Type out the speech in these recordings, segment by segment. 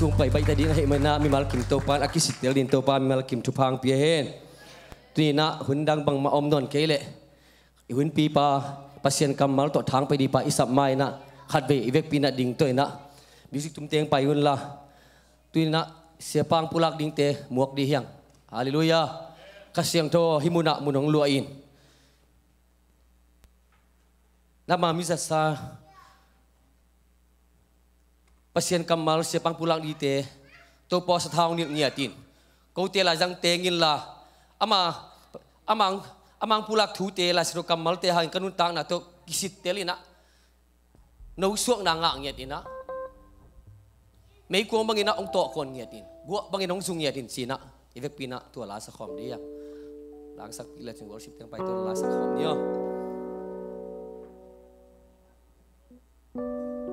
Giêsu pai bai ta ding he mana mi mal kim to pan akisit tel din to mi mal kim tu phang hen. Tuy na hundang bang ma om non kele. Hun pi pa pasien kam mal to thang pe di pa isap mai na khat ve ivek pi na ding to na. Music tum teng pai hun la. Tuy na sia pang pulak ding te muak di hiang. Hallelujah. Kasiang to himuna munong luain. Nama misa sa pasien kamal siya pang pulang dite to po sa taong ni ngiatin ko te la jang te ngin la, ama, amang amang pulak thu te la siro kamal te hang kanun tang na to kisit te li na. No suak na nga tin na. Mấy cuồng bằng ina ông tọ con nghe tin. Gua bằng ina ông sung nghe tin sina ivek pina tua la sa khom dia. Lang sak pila chung worship teng pai tua la sa khom dia.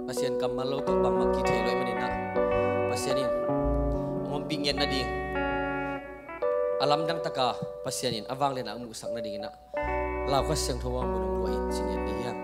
pasien kamalo ko bang makite loy manina pasienin ngompingyan na ding alam dang taka pasienin awang lena amusak na ding na law ka siang thawang munung loin singyan diyan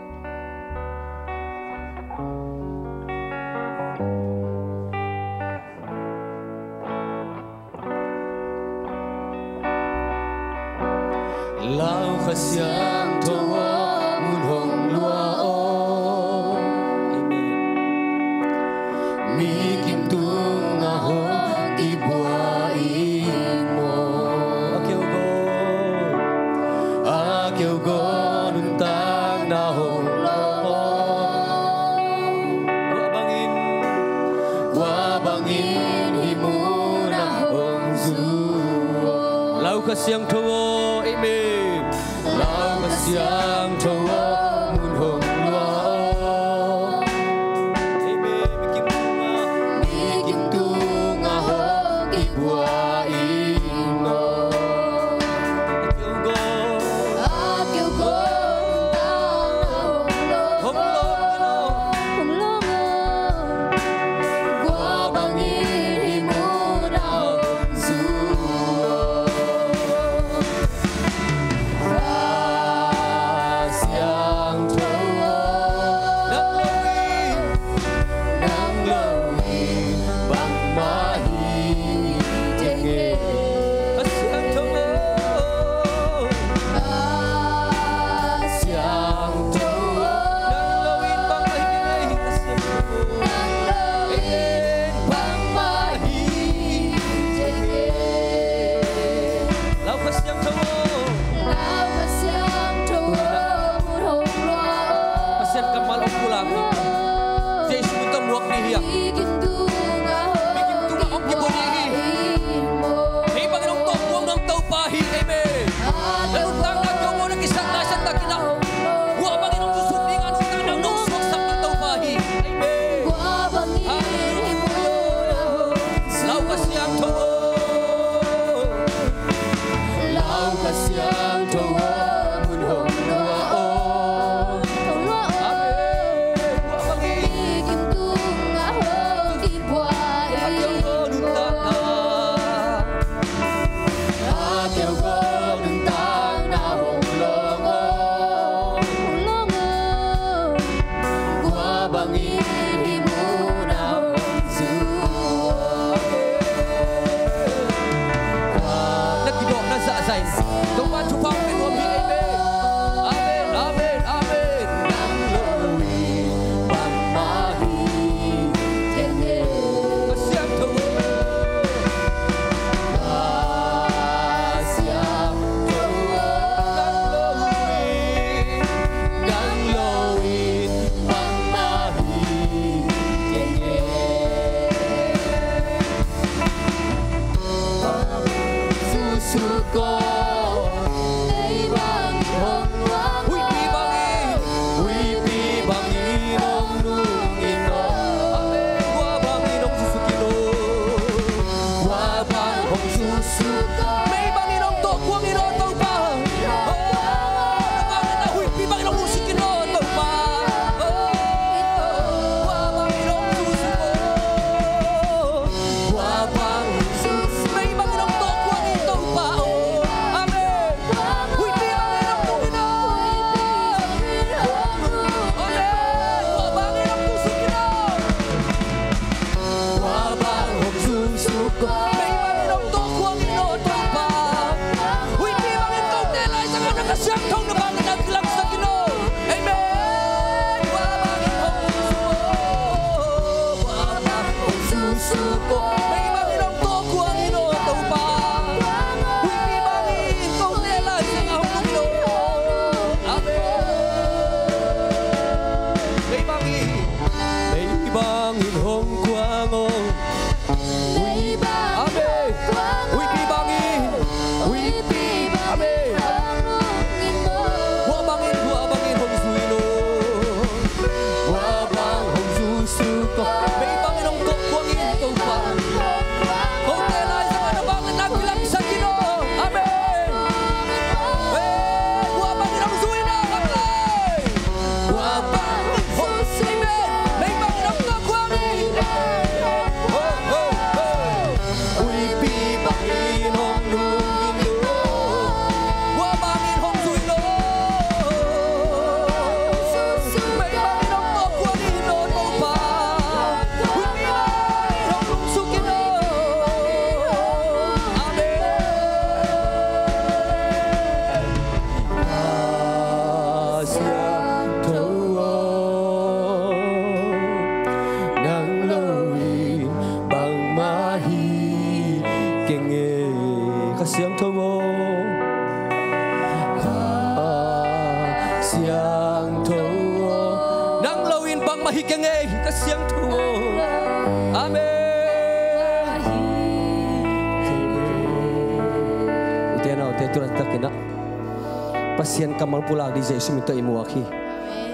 Pulang di Yesus minta imu aki.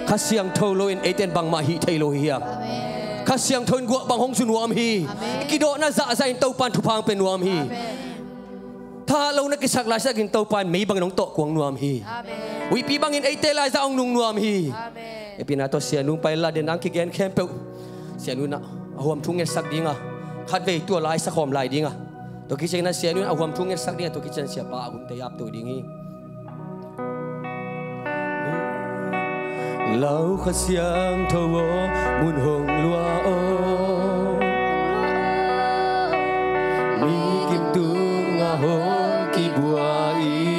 Kasiang tolo in eten bang mahi tailo hiya. Kasiang ton gua bang hong sun wam hi. Kido na za za in tau pan tu pang pen wam hi. Tha lo na kisak la sa gin tau pan mei bang nong to kuang nuam hi. Wi pi bang in ete la za ong nung nuam hi. E pinato sia nung pai la den ang ki gen kem pe. Sia nu na ahom thung nge sak dinga. Khat ve tua lai sa khom lai dinga. To ki chen na sia nu ahom thung nge sak dinga to ki chen sia pa ahum te yap to dingi. Lau kha siang tho wo muôn hồng loa o. Mi kim tu nga hong ki bua in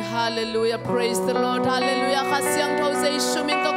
Hallelujah praise the Lord hallelujah kasi ang tawzay ka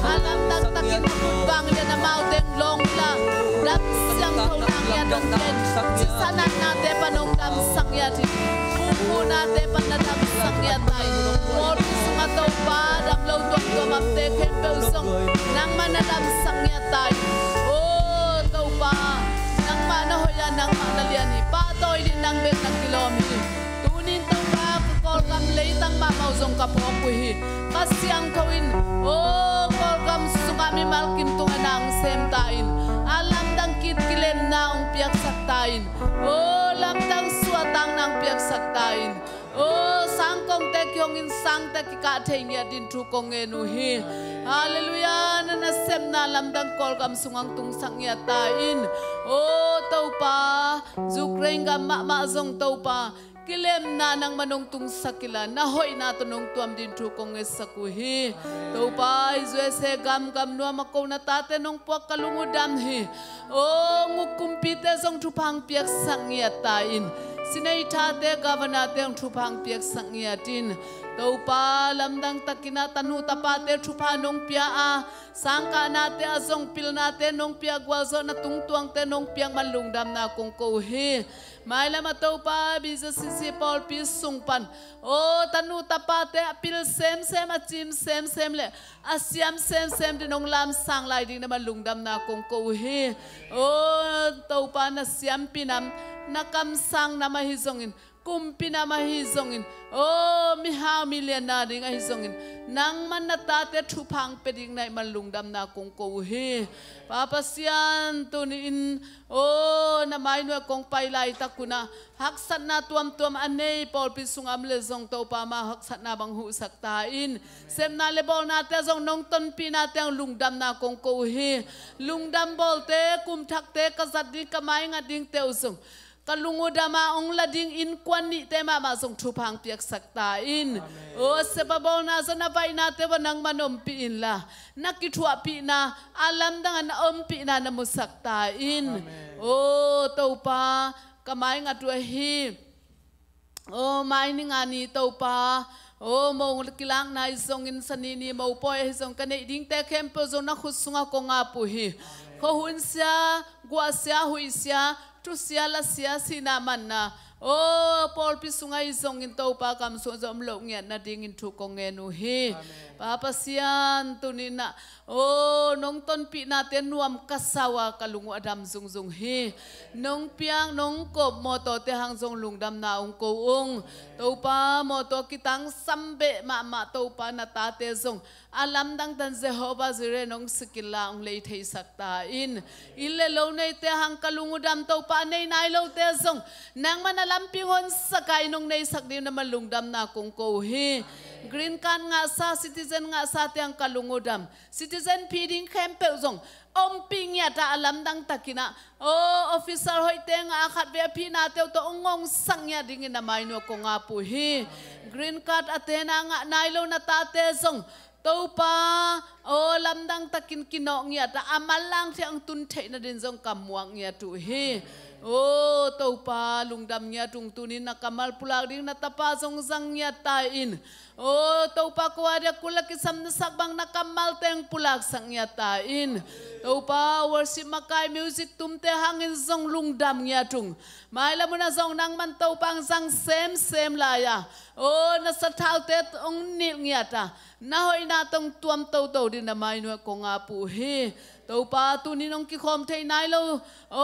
alam tak takin bang ya na deng long la. Lam siang thau nang ya dong den si sanan na te panong dam sang ya ti pu na te pan na dam sang ya tai mor sunga to pa dam lo tok to map te khem pe song nang man na dam sang ya tai o to pa nang ma na hoya nang ma na lian ni. Pa toy din nang bet nang kilomi ka po ku ka siang thawin o oh, kol kam sunga mi mal kim sem tain. Alam dang kit kilem na ong piak saktain o oh, lam dang suatang nang piak saktain o oh, sang kong te kyong in sang te ki ka the din thu kong e nu hi. Hallelujah, na na sem na lam dang kol kam sungang tung sang ya tain. O tau pa zukreng ga ma ma zong tau pa kilem na nang manong tung sakila na hoy na to nong tuam din thu kong e sakuhi. To pa izwe se gam gam no mako na tate nong po kalungu dam hi. O ngukumpite zong thu pang piak sang ya tain sinai tha te gavana te ang thu pang piak sang ya pa lam dang takina tanu tapate chupa nong pia a. Sangka na te azong pil na te nong pia guazo na tung tuang te nong pia malung dam na kung ko he mai lama tau pa bisa sisi paul pis sung pan o, tanu tapate pil sem sem a chim sem sem le. Asiam sem sem di nong lam sang lai ding na malung dam na kung ko he o tau pa na siam pinam. Na kam sang na mahizongin kumpina mahizongin. Oh mi ha million na ding ahizongin. Nang man na tate thupang peding na malungdam na kung ko he papa sian tu ni in. Oh na mai no kong pai lai takuna haksat na tuam tuam anei pol pi sungam le zong to pa ma haksat na bang hu sak ta in. Sem na le bol na te zong nong ton pi na te lungdam na kong ko he lungdam bol te, kum thak te kazat di kamai nga ding te usung kalungu dama ong lading in kwan ni tema ma zong thu phang piak sakta in. O se ba na sa na pai na te wanang manom pi in la. Na ki thua pi na alam dang an om pi na na musakta in. O to pa kamai nga tu hi. O mai ni nga ni to pa o mo kilang na isong in sanini mo po e isong kane ding te na khusunga ko nga pu hi. Ko hun sia gwa sia hui sia tu sia la sia sinaman na o pol pi sunga isong in to pa kam so zom lo nge na ding in thu ko nge nu hi papa sian tu ni na. O nong ton pi na te nuam kasawa kalungu adam zung zung hi. Nong piang nong ko mo to te hang zong lung dam na ong ko ong to pa mo to kitang sambe ma ma to pa na ta te zong alam dang tan Jehovah zire nong sikila ong lei thei sakta in ille lo nei te hang kalungu dam to pa nei nai lo te zong. Nang man alam pingon sakai nong nei sak di na malung dam na kong ko hi. Green card nga sa, citizen nga sa te hang kalungu dam. Citizen feeding camp pe zong. Om ping ya ta alam dang takina. O officer hoi te nga khát be phi na te to ongong sang ya ding na mai no ko nga pu hi. Green card atena nga lâu na ta te zong. Topa pa ô lam dang takin kinok nya ta amalang siang tun thei na din zong kamuang nya tu hi Oh, ô tàu pa lungdam ngia tung tunin na kamal pulak ding na tapa zong zang ngia ta in. Oh, ô tàu pa ko ada kula kisam na sakbang na kamal teng pulak sang ngia ta in. Tàu pa worship makai music tum te hangin zong lungdam ngia tung. Mai la muna zong nang man tàu pang zang sem sem la ya. Ô na sa thao te ong nil ngia ta. Na hoi na tong tuam tau tau din na mai no ko nga pu tau pa tu ni nong ki khom thei nai lo. O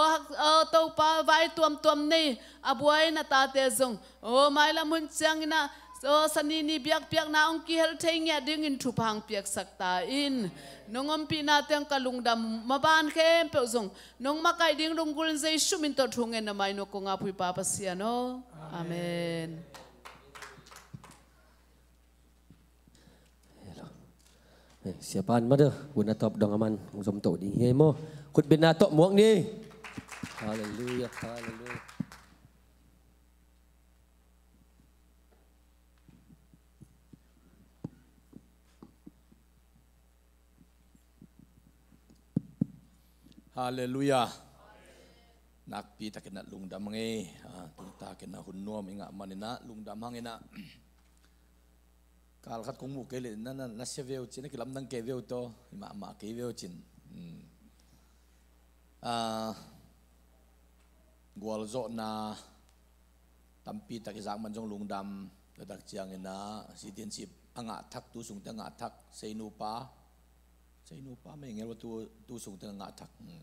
o tau pa vai tuam tuam nei abuai na ta te zong. O mai la mun chang na so sani ni biak biak na ong ki hel thei ngia ding in thu phang piak sakta in. Nongom pi na teng kalung dam maban khem pe zong. Nong makai ding rung gul zai shumin to thungen na mai no ko nga pui pa pa sia no. Amen Siapaan mada guna top dong aman ngusum tok di hei mo kut bina tok muak ni. Haleluya haleluya. Haleluya. Nak pi tak kena lung damngi, ha, tu tak kena hunnuam ingat manina lung damang ina. Kal khat công mu ke le na na na se veo chin ki lam nang ke veo to ma ma ke veo chin a gwal zo na tampi tak izak man jong lungdam da dak chiang na si tin sip anga thak tu sung ta nga thak sei nu pa. Sei nu pa me ngel tu tu sung ta nga thak ừ.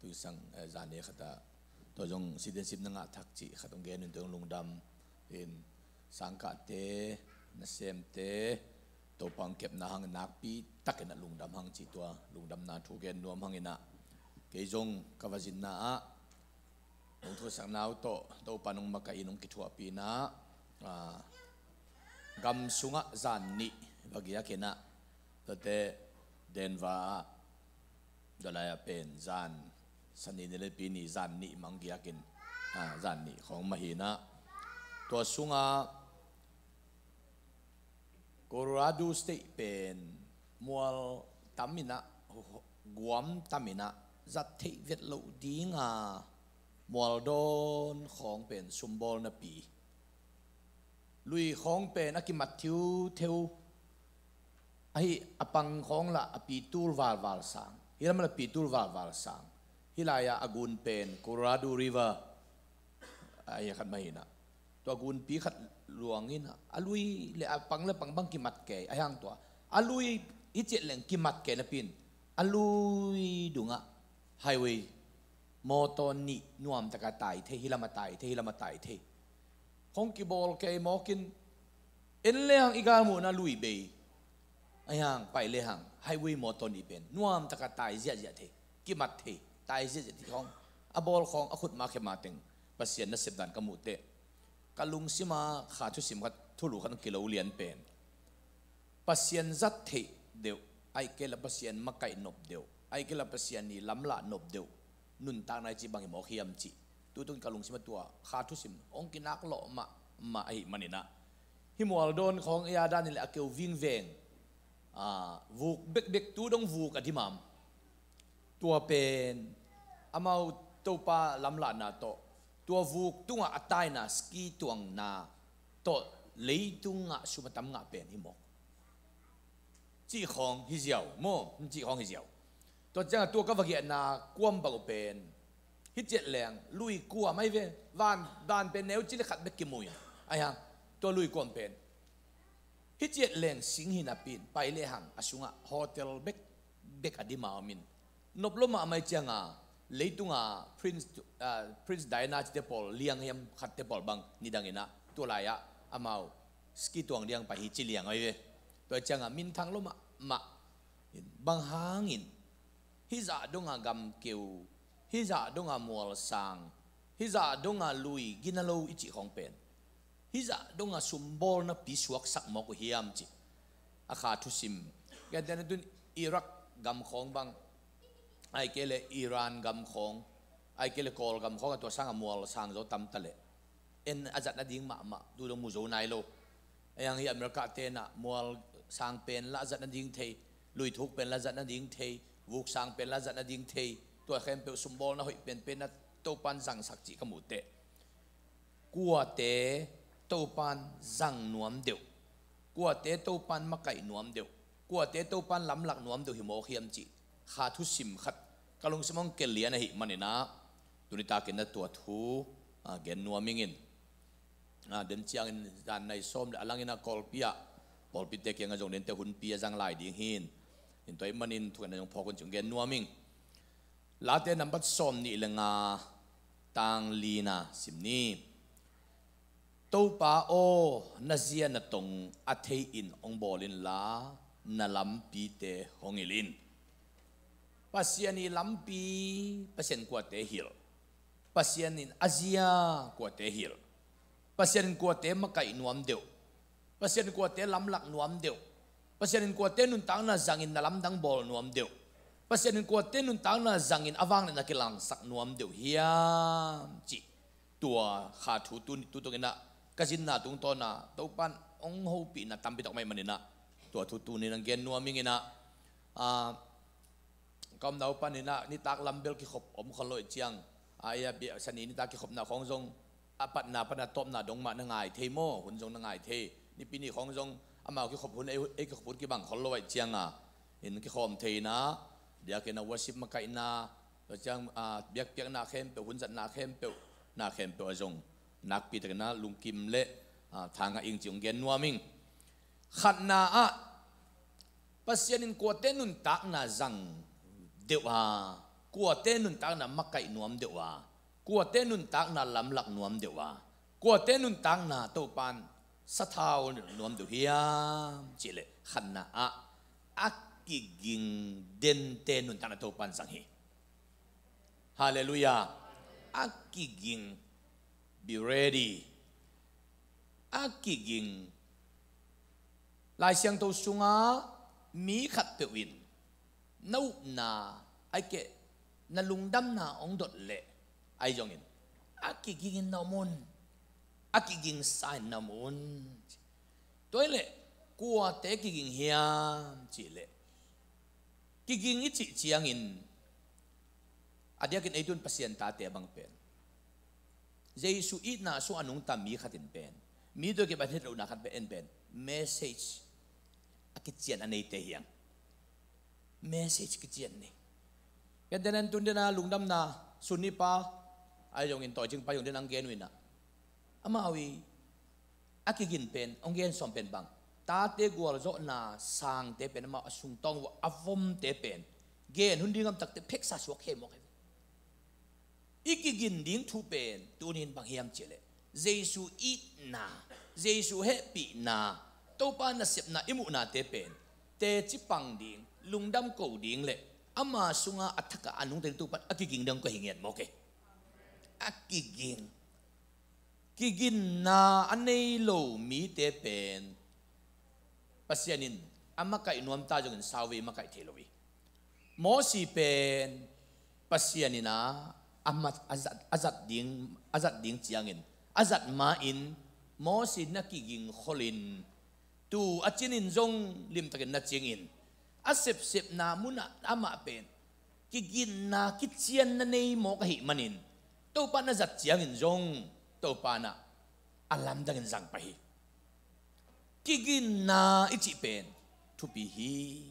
tu sang à, zane khata to jong si tin sip na nga thak chi khatong gen nun tong lungdam in sangka te na sem te to pang kep na hang nak pi, tak na lungdam hang chi tua lungdam na thu gen nuam hang ina ke jong kawajin na a. Ong thu sang nau to to panung maka inung ki thua pi na. A, gam sunga zan ni bagia kena den va dalaya pen zan sani nile pi ni, zan ni mangia kin a zan ni, khong mahina to sunga Colorado State pen mual tamina, guam tamina zat thei vet lo dinga mual don khong pen sumbol na pi lui khong pen akimat thiu theu ai apang khong la api tur wal wal sang hiram la pi tur wal wal sang hilaya agun pen Colorado River. Ay khat mahina to agun pi khat luangin alui le apang le pang bang kimat ke ayang to alui iche leng kimat ke na pin alui dunga highway motor ni nuam taka tai the hilama tai the hilama tai the hong ki bol ke mokin en le hang igal mu na lui be ayang pai le hang highway motor ni pen nuam taka tai zia zia the kimat the tai zia zia thi hong a bol khong a khut ma khe ma teng pasien na กลุงสิมาขาดทุสิมกัทุลุขันกิโลเลียนเป็นปัสยนจัตเทเดียวไอเกลปัสยนมะไก่นบเดียวไอเกลปัสยนนี่ลำละนบเดียวนุนตางในจีบังหมอเขียมจีตัวตุนกลุงสิมาตัวขาดทุสิมองกินักหลอมามาไอมันนี่นะฮิมวลโดนของเอียาดานี่แหละเกียววิ่งแวงอ่าวูกเบกเบกตัวต้องวูกอธิมามตัวเป็นอามาตัวปลาลำละนาโต ตัววูกตุงอัตายนะสกีตัวงนาตเลยตุงะสุมาตำงะเป็นอิมกจีฮองฮิเจียวโมจีฮองฮิเจียวตัวเจ้าตัวก็ว่ากีนาควมบกเป็นฮิเจ็ดแรงลุยกลัวไม่เว้บ้านบ้านเป็นแนวจิลขัดเบกิมุยไอ้ฮะตัวลุยกวมเป็นฮิเจ็ดแรงสิงหินาปินไปเลหังอสุงะโฮเทลเบกเบกอดีมาอมินนบลมาไม่เจ้างอะ เลยตุงอะ prince อ่า prince เดปอลเลียงยำขัดเดปอลบังนิดังเงินะตัวลายอะอามาสกีตัวเลี้ยงไปฮิจิเลียงไว้เว้ตัวจังอะมินทังลมะมะบางฮางอินฮิจ่าดงอ่กำเกียวฮิจ่าดงอ่มัวสังฮิจ่าดงอ่ลุยกินาโลรอิจิของเป็นฮิจ่าดงอะสมบอลนับพิสวักสักมกุเฮียมจิอาคาทุสิมแกเดนดุนอิรักกำของบาง ไอ้เกลเออิรานกำคงไอ้เกลกอลกำคงตัวสร้างมัวสร้างโจตั้มตะเลเอ็นอาจารย์ดิ้งมามาดูดมูโจนายโลยังที่อเมริกาเตนะมัวสร้างเป็นละอาจารย์ดิ้งเทลุยทุกเป็นละอาจารย์ดิ้งเทวุกสร้างเป็นละอาจารย์ดิ้งเทตัวเข้มเป็นสมบูรณ์นะหอยเป็นเป็นนะโตัวปันสังสักจิกมุเตกัวเตโตัวปันสังนวมเดียวกัวเตโตัวปันมะไก่นวมเดียวกัวเตโตัวปันล้ำหลักนวมเดียวหิมโอเขียมจิขาทุสิมขัด kalung simong kelian hi manina tunita ken na tua thu a ah, gen nuaming in a ah, den chiang in dan nai som la alangina kol pia kol pi te ngang jong den te hun pia jang lai, ding hin. In toy manin thu na jong phokon chung gen nuaming la te number som ni lenga, tang lina simni to pa o na zia na tong, a in ong bolin la, na lam pi te hongilin pasiani lampi, pasien kwa te hil. Pasian azia kwa te hil. Pasian kwa te makai nuam deu. Pasien kwa te lam lak nuam deu. Pasien kwa te nun tang na zangin na lamdang bol nuam deu. Pasien kwa te nun tang na zangin awang na kilang sak nuam deu. Hiam, chi. Tua kha thu tu tu tu na kazin na tung to na. To pan ong ho pi na tampi tok mai manina. Tua thu tu ni nang gen nuam ingina a ah, กำนาวปานินะนิตักลำเบลกิขบอมขลอยเจียงอายาเบียสนีนิตักกิขบนาของทรงอาปัตนาปนาตบนาดงมานางายเทโมหุ่นทรงนางายเทนี่ปีนี้ของทรงอามากิขบหุ่นเอกิขบหุ่นกิบังขลอยเจียงอะเห็นกิขมเทนะเดียกินาวสิบมาไกนาเราจังอาเบียกเบียกนาเข้มเปหุ่นจันนาเข้มเปนาเข้มเปอจงนักปีตะนาลุงกิมเละทางอิงจิงเกนนัวมิงขันนาอะปัสยานินกัวเตนุนตักนาจัง zang dewa ko te nun tak na makai nuam dewa ko te nun tak na lam lak nuam dewa ko te nun tak na to pan, sa thao nuam du hiam chỉ lệ khăn na a. Akiging den te nun tak na to pan sang hi hallelujah. Akiging be ready. Akiging lai xiang to sunga mi khat pe win nau na ay ke nalungdam na ong dot le. Ay jongin akigingin na mun akiging sign na mun. Toile kuwa te kiging hiya chile kiging ichi chiangin adiakin ay dun pasyenta te abang pen. Jesus it na so anong tami katin pen. Mido ke banhit na unakan pen pen. Message. Akit siyan anay te hiyang message kichian ni kan denan tun dena lungdam na suni pa. Ai jong in to jing pa yong den ang gen wina ama awi akigin pen ong gen som pen bang ta te gwal zo na sang te pen ma asung tong avom te pen gen hundi ngam tak te phek sa suak he mo ke ikigin ding thu pen tunin bang hiam chele jesu it na jesu pi na to pa na sep na imu na te pen te chi pang ding lungdam ko ding le ama sunga athaka anung te tu pat akiging dang ko hingian mo ke akiging kigin na anei lo mi te pen pasianin ama kai nuam ta jong sawi ma kai thelowi mo si pen pasianina amat azat azat ding azat ding chiangin azat ma in. Mo si nakiging kholin tu achinin à, zong lim takin na chingin asip-sip na muna ama amapin, kigin na kitsiyan na ni mo kahimanin. Tau pa na zatsiyangin zong, tau pa na alam da zang pahi. Kigin na itsipin, tupihi.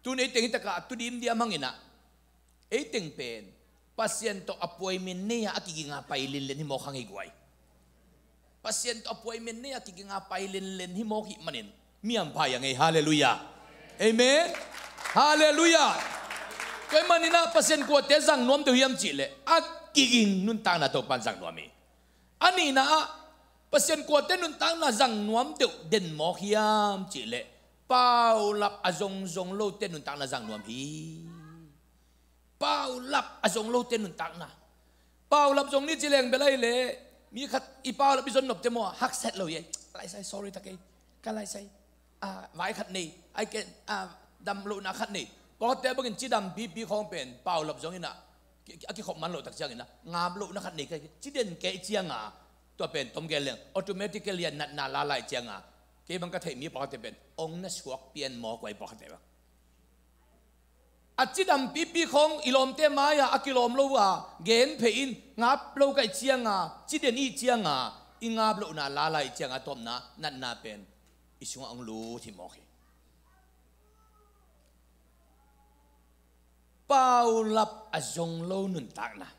Tunay ting itaka, tudim di amang ina. Eiting pen, pasyento appointment niya akigingapay lilin himo kang igway. Pasyento appointment niya akigingapay lilin himo manin. Miyang bayang eh, hallelujah. Amen hallelujah kay manina pasien ko te zang nom to hiam chile akiging nun tang na to pan zang nomi ani na pasien ko te nun tang na zang nuam te den mo hiam chile pau lap azong zong lo te nun tang na zang nuam hi pau lap azong lo te nun tang na pau lap zong ni chileng belai le mi khat i pau lap bizon nop te mo hak set lo ye lai sai sorry ta ke ka lai sai à vai khát này ไอเกดำลุนักขันนี่ก็แต่บางทีดำบีบีของเป็นเปล่าหลับจงอินะอากิขบมันหลตักจังอินะงามลุนักขันนี่ก็จีเด่นเกเจียงอะตัวเป็นตมเกลียงอัตโนมัติเกลียนนัดนาลาลายเจียงอะเกี่บังก็เทมีปอดเป็นองนั่สวกเปลี่ยนหมอกไว้ปอดบ้างอาจิดำบีบีของอิลอมเทมายาอากิลอมโลวาเกนเพอินงับโลกัยเจียงอะจีเดนอีเจียงอะอิงับโลนาลาลายเจียงอะตมนะนัดนาเป็นอิสวงอังลูที่มอก bao lập à dòng lâu nụn tạc nà.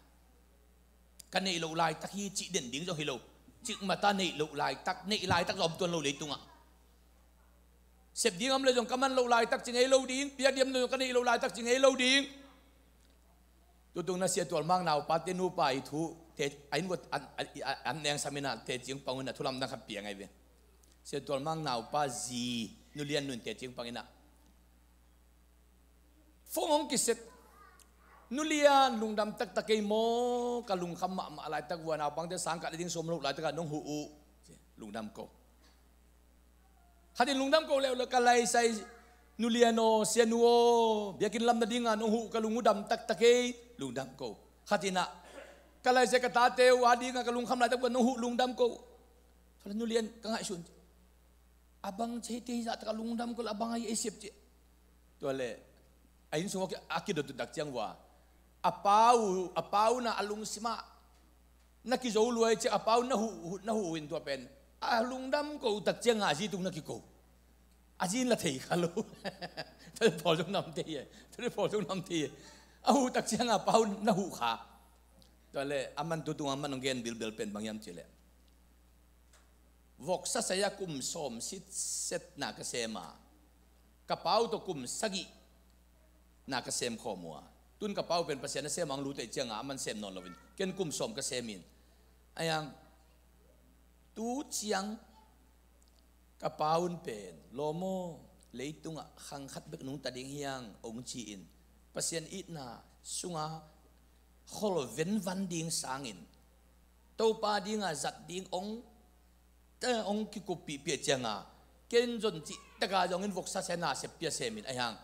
Cái này lâu lại tắc hi chị điển tiếng cho hi lâu chứ mà ta này lâu lại tắc này lại tắc dòng tuần lâu lấy tung ạ xếp điên âm lên dòng cam ăn lâu lại tắc chừng ấy lâu điên bia điếm lên cái này lâu lại tắc chừng ấy lâu điên tôi tung nó sẽ tuần mang nào pa tên nu pa ý thú, thế anh vật anh anh anh sang mình thế chứng bằng người thu làm đang khắp bia ngay về. Sẽ tuần mang nào pa gì nu liên nu thế chứng bằng người na phong ông kia nulia lungdam tak takai mo kalung kham mak mak lai tak wan apang te sangkat ding somluk lai tak nong huu lungdam ko. Hadin lungdam ko le le kalai sai nulia no sianuo biakin lam na dinga nong hu kalung udam tak takai lungdam ko. Hatina kalai sai kata te wadi nga kalung kham lai tak wan nong hu lungdam ko. Solan nulian kangak sun. Abang cete tak kalung dam ko abang ai esep je tuale ain semua akidat dak tiang wa apau apau na alung sima. Na ki zo luai che apau na hu na hu win to pen. Alung dam ko tak che nga ji tung na ki ko a ji la thei khalo thol phol jong nam te ye. Thol phol jong nam te ye. A hu tak che nga pau na hu kha. To le aman tu tung aman ngen bil bil pen bang yam che le. Vok sa saya kum som sit set na ka sema kapau to kum sagi na ka sem kho mua tun ka pau pen pasian se mang lute te changa ah, man sem non lovin. Ken kum som ka semin ayang, tu chiang ka paun pen. Lomo leitunga ah, khang khat bek nung tading hiang, ong chi in. Pasian it na, sunga, khol ven van ding sangin to pa dinga ah, zat ding ong, ta ong ki kopi pia changa ken jon chi, taka jongin voksa se na se pia semin ayang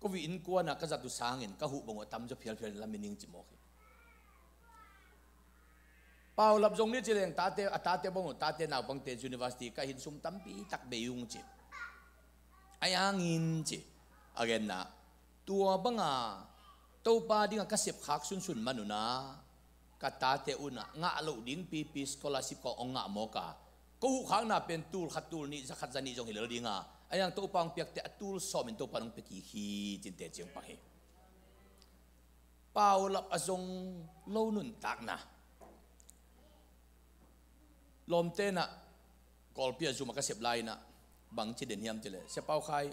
ก็วิ่งกวนนะก็จะตุสางเงินก็หุบงวตั้มจะเพียลเพียลละมินิงจิมอกเปล่าลับจงนี่เจริงตาเตอตาเตบงตาเตนาวบังเตจูนิวัสตีก็หินสุมตัมปีตักเบยุงจิไอ้ยังินจิอะไรนะตัวบังอาะตัวปาดิ้งก็เสียบขากซุนซุนมันุนะกตาเตอุนะงะลูดิ้งปีปีสกอลาสิบก็องงะมอกะก็หุบขางน่ะเป็นตูลขัดตูลนี่จะขัดจันนี่จงเหล้วดิ้งอ่ ayang to upang piak te atul so in to panung peki hi chin te cheng pang hi pau lap azong lo nun tak na. Lom te na, kol pia zu maka sep na, bang chi den hiam te le. Se pau khai.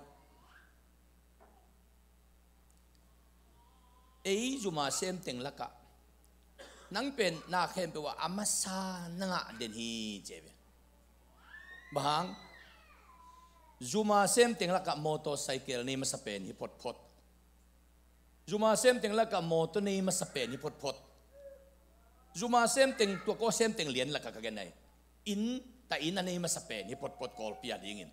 Ei zu ma sem teng laka. Nang pen na khem pe wa amasa nanga den hi chebe bang. Zuma sem ting laka motorcycle ni masapen hi pot pot. Zuma sem ting laka motor ni masapen hi pot pot. Zuma sem ting tua ko sem ting lien laka kagenai. In ta in ani masapen hi pot pot kol pia dingin.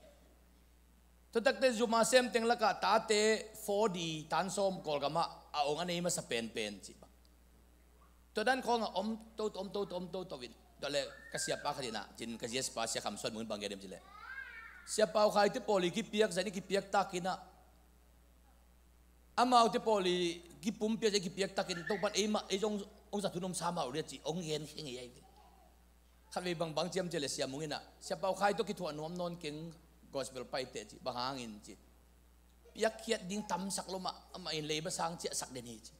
Tatakte Zuma sem ting laka tate 4D tansom kol kama aong ani masapen pen si ba. Tadan ko nga om tot om tot om tot tawin. Dale kasiyapa kadina jin kasiyas pa siya kamson mun banggedem sila. Sia pau khai te poli ki piak zani ki piak takina amau te poli ki pum pia ki piak takin to pan ema e jong, ong sa thunom sa mau ria chi, ong yen hing ei khawe bang bang chiam chele sia mungina sia pau khai to ki thuan nom non king gospel pai te chi bahangin chi. Piak khiat ding tam sak loma, ama in leba sang chi sak den hi chi.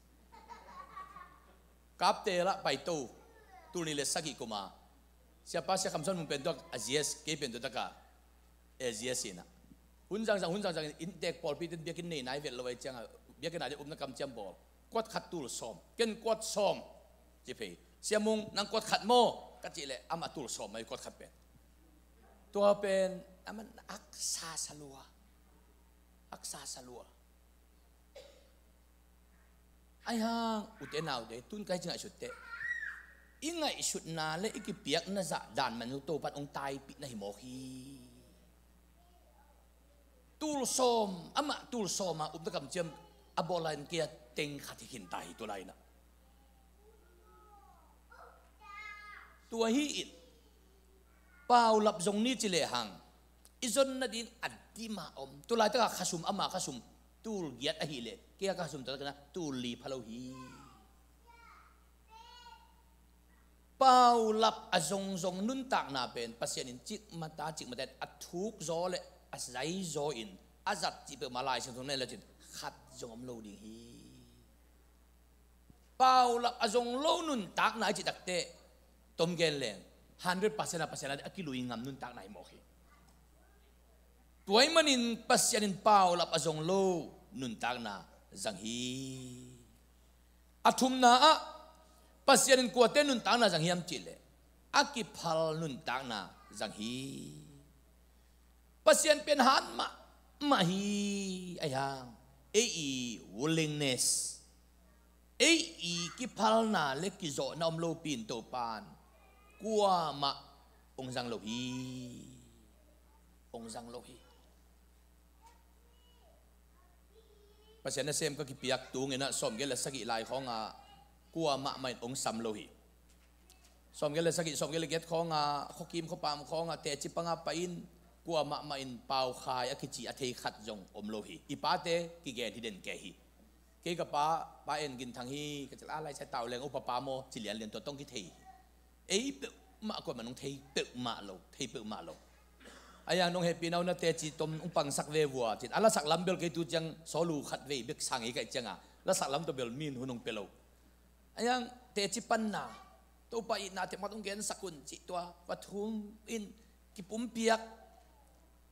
Kap te la pai tu tu ni le sagi kuma. Siapa sia kamsan mun pendok azies ke pendo taka Asia sina hun jang jang hun jang jang in tek pol pitin biakin nei nai vet lawai changa biakin ai umna kam cham bol kwat khat tul som, ken kwat som. Chi phe siamung nang kwat khat mo ka chi le ama tul som, mai kwat khat pen. Tua pen, aman, aksa salua. Aksa salua. Ai hang, ute nào để tun cái chừng ai sụt tệ ingai sụt na le iki piak na za dan manu to pat ong tai pi na hi mo hi. Tul som ama tul som ma upda kam chem abolan kia teng khati hin tai to lai na tua hi it pau lap zong ni chile hang izon na din adi ma om tu lai ta khasum ama khasum tul giat a hi le kia khasum ta kana tul li phalo hi pau lap azong zong nun tak na pen pasien in chik mata chik mata athuk zo le azai zo in azat ti pe malai sang thong ne la chin khat zong lo ding hi. Pau lap azong lo nun tak na chi tak te, tom gen len 100% na pasien akilo ingam nun tak nai mo hi tuai manin pasyanin pau lap azong lo nun tak na zang hi. Athum na a pasyanin kuate nun tak na zang hiam chile aki phal nun tak na zang hi. pasien pianhan ma mahi ayang e i willingness e i ki phal na le ki zo na om lo pin to pan kwa ma ong jang lo hi ong jang lo hi pasien na sem ka ki piak tu ngena som ge la sagi lai khong a kwa ma mai ong sam lo hi สมกันเลยสกิสมกันเลยเก็ตของอะข้อกิมข้อปามของอะแต่จิปังอะไปอิน กัวมามาอินเปาขายอคิจิอเทขัดจงอมโลหิอีป้าเตกิเกนที่เด่นแกฮีเกกัป้าป้าเอ็นกินทางฮีก็จะอะไรใช้เต่าแรงอุปปาโมจิเลียนเรียนตัวต้องกิเทเอ้เปมากว่ามันต้องเทเปมาโลเทเปมาโลอายางน้องเฮปีนานาเตจิตมอุปังสักเววัวจิตอัลสักลำเบลเกตูจังโซลูขัดเวเบกสังอีกจังอะละสักลำตัวเบลมีนหุนงเปโลอายังเตจิปันนาตัวไปนาเตมาต้องเกนสกุลจิตตัวปทุมอินกิปุ่มเปียก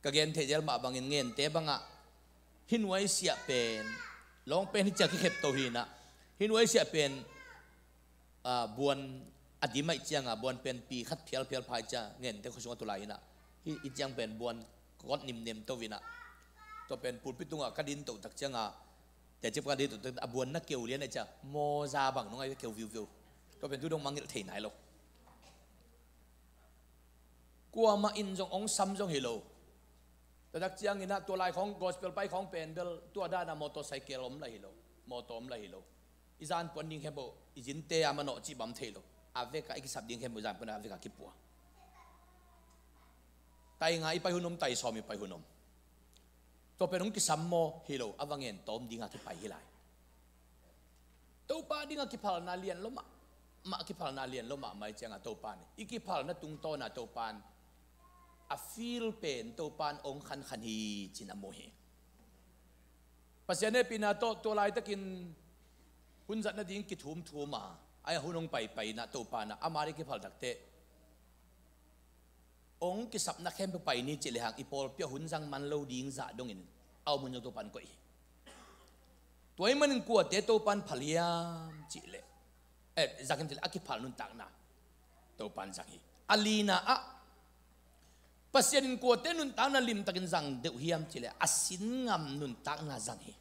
the jel ma bangin ngen te banga. Hinwai sia pen. Long pen hi cha ki khep to hi na. Hinwai sia pen à buồn à đi mai chiang à buồn pen pi khát phial phial phai cha ngen te khosong tu lai na. Hi i chiang pen buồn got nim nim to vina to pen pul pitunga kadin to tak chiang à te chip kadin to tak buồn na kêu liên này e cha. Mo ra bằng nó ngay kêu view view to pen tu dong mang thể này lo. Qua ma in jong ong sam jong hello แต่ดักเจียงอินะตัวลายของ gospel ไปของเป็นเบลตัวด้านมอเตอร์ไซค์ลมไหลโลมอเตอร์มไหลโลอีจานปนดิ้งแค่บ่อีจินเตะมันโนจีบัมเทโลอาเวกอีกสับดิ้งแค่บ่จานปนอาเวกกิปัวไตงาอีไปหุนมไตซอมีไปหุนมตัวเป็นองค์กิสัมโมฮิโลอวังเงินตอมดิ้งอากิไปฮิไลตัวป้าดิ้งอากิพาลนาเลียนลมะมากิพาลนาเลียนลมะไม่เจียงอาตัวป้านอีกิพาลนาตุงโตนาตัวป้า a feel pen to pan ong khan khan hi chin amo he. Pasiane pina to to lai takin hun zat na ding ki thum thuma, ai hunong pai pai na to pa na amari ki phal dakte ong ki sap na khem pai ni chile hang ipol pya hun jang man lo ding za dongin au mun to pan koi toy man ko te to pan phaliam chile eh zakin chile akipal nun tak na to pan zaki alina a pasien ko te nun ta na lim takin zang deu hiam chile. Asin ngam nun ta na zang hi.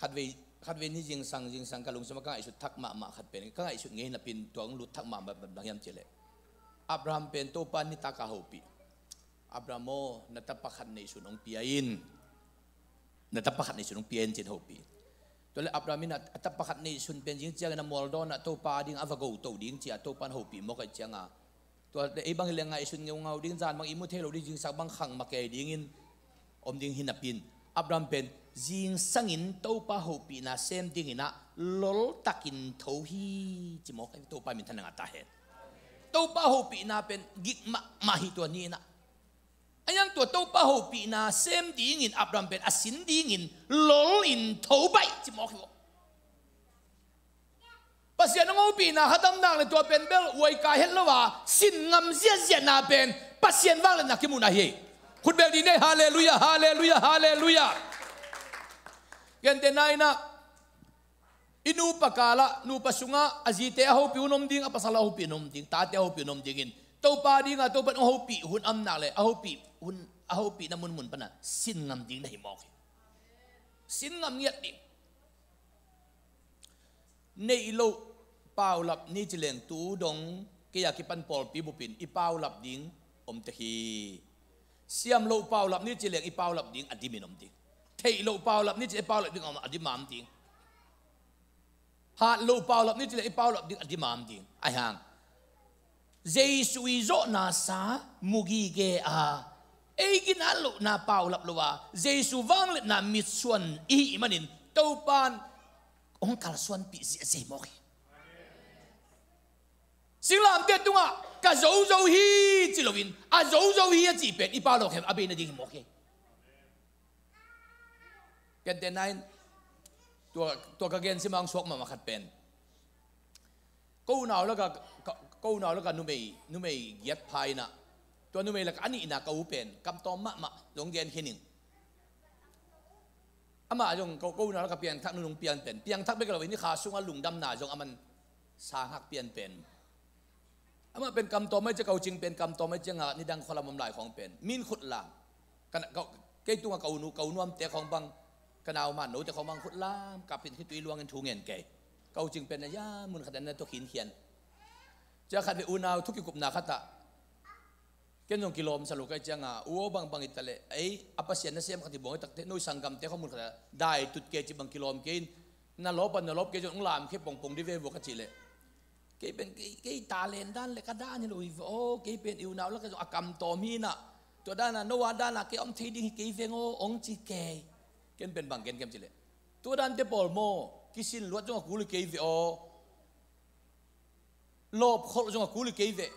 Khat ve khat ve ni jing sang jing sang kalung sama ka isu thak ma ma khat pen ka isu ngei na pin tuang lu thak ma ba bang hiam chile. Abraham pen to pan ni ta ka hopi abramo na ta pakhat nei su nong piain na ta pakhat nei su nong piain chin hopi tole, abraham na ta pakhat nei sun pen jing chiang na moldo na to pa ding avago to ding chia to pan hopi mo ka chianga to e bang le ngai sun ngau ngau ding jan bang imu thelo ding sak bang khang ma ke ding in om ding hinapin abraham pen jing sangin to pa ho pi na sem ding ina lol takin tho hi. Chi mo kai to pa min thananga ta he to pa ho pi na pen gik ma ma hi to ni na ayang to to pa ho pi na sem ding in abraham pen asin ding in lol in tho bai chi mo kai pasian ngô pi na hadam nang le tua pen bel wai ka het lo wa, sin ngam zia zia na pen pasian wang le na ki mu na hi khut bel di ne hallelujah hallelujah hallelujah. Gen de nai na, inu pakala, nu pasunga azite ho pi unom ding apasala ho pi nom ding, ta te ho pi nom ding in. To pa ding a to pan ho pi hun am na le, a ho pi hun, a ho pi na mun mun pana sin ngam ding na hi mok sin ngam yat ding. Nei lo pau lap ni chileng tu dong ke ya ki pan pol pi bupin i pau lap ding, om te hi. Siam lo pau lap ni chileng i pau lap ding adimin om ding. Thei lo pau lap ni chi pau lap ding, om adimam ding. Ha lo pau lap ni chileng i pau lap ding adimam ding. Ai hang. Jesus zo na sa mugi ge a. Ei gin lo na pau lap lo wa Jesus wang le na mit suan i manin. Tau pan ong kal suan pi zi zi mo ki สิ่งลามเตตุงะกะโจโจฮีจิโลวินอะโจโจฮีจีเป็ดอีปาโลกเห็มอเบนดิ่งโอเคกันเตนไนตัวตัวกางเกงสีมังสวกมามาขัดเป็นกูนาวแล้วก็กูนาวแล้วก็นุ่มเอนุ่มเอยัดพายนะตัวนุ่มเอแล้ก็อันนี้นะกูเป็นกำตอมมะมะหลงเกดนแค่หนึ่งอามาจงกูกูนาวแล้วก็เปลี่ยนทักนุ่งเปลี่ยนเป็นเปลี่ยนทักไปกระวินนี่ขาสุงอาลุงดำหนาจงอามันสางหักเปลี่ยนเป็น ama pen kam to mai che kau ching pen kam to mai che nga ni dang kholam mam lai khong pen min khut la kan ka ke tu nga kau nu kau nuam te khong bang kanao man no te khong bang khut la ka pin ki tui luang en thu ngen ke kau ching pen na ya mun khadan na to khin khian cha khat be unaw thu ki kup na khata ken jong kilom salu kai changa uo bang bang itale ai apa sian na siam khati bong tak te noi sangam te khomun khata dai tut ke chi bang kilom ke na lopan na lop ke jong lam ke pong pong di ve vo ka cái bên cái cái ta lên đan lại cái đan rồi ô cái bên yêu nào là cái cầm to mi nè cho đan là nó đan là cái ông thi đi cái về ngô ông chỉ kề cái bên bằng cái cái chỉ lệ tôi đan tiếp bol mô cái xin luật trong cú cái về ô lộp khổ trong cú cái về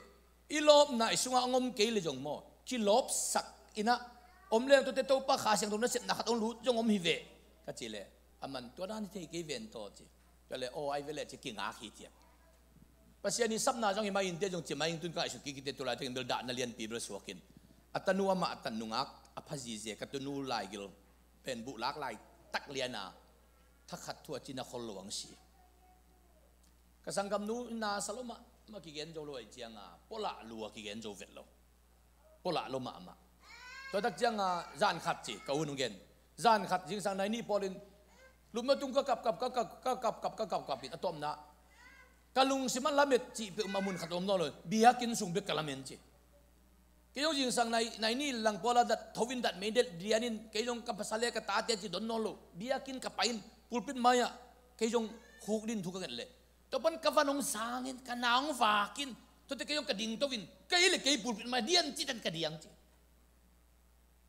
i lộp này xuống ông ông cái là trong mô chỉ lộp sặc ina ông lên tôi tiếp tục bắt khá sang tôi nó sẽ nát ông lút trong ông hi về cái chỉ lệ à mình tôi đan thì cái về tổ chứ cho lệ ô ai về lệ chỉ kinh ngạc hi tiệp pasian ni sap na jong ma in te jong chi ma in tun ka isu ki ki te to la te bil da na lian pi bro suakin atanu ama atanungak aphaji je ka tu nu lai gil pen bu lak lai tak liana thak khat thua china khol luang si ka sangam nu na saloma ma ki gen jo lo ai chiang a pola lua ki gen jo vet lo pola lo ma ma to tak chiang a zan khat chi ka un gen zan khat jing sang nai ni polin lum ma tung ka kap kap ka kap ka kap kap ka kap kap pin atom na kalung siman lamet ci pe umamun khatom nolo bihakin sung be kalamen ci. Kayong jing sang nai nai ini lang pola dat tawin dat medel dianin kayong kapasale ka taat ya ci don nolo. Bihakin kapain pulpit maya kayong hukdin thukagan le. Topan kafanong sangin kanang fakin tote kayong kading towin kayile kay pulpit maya dian ci dan kadiang ci.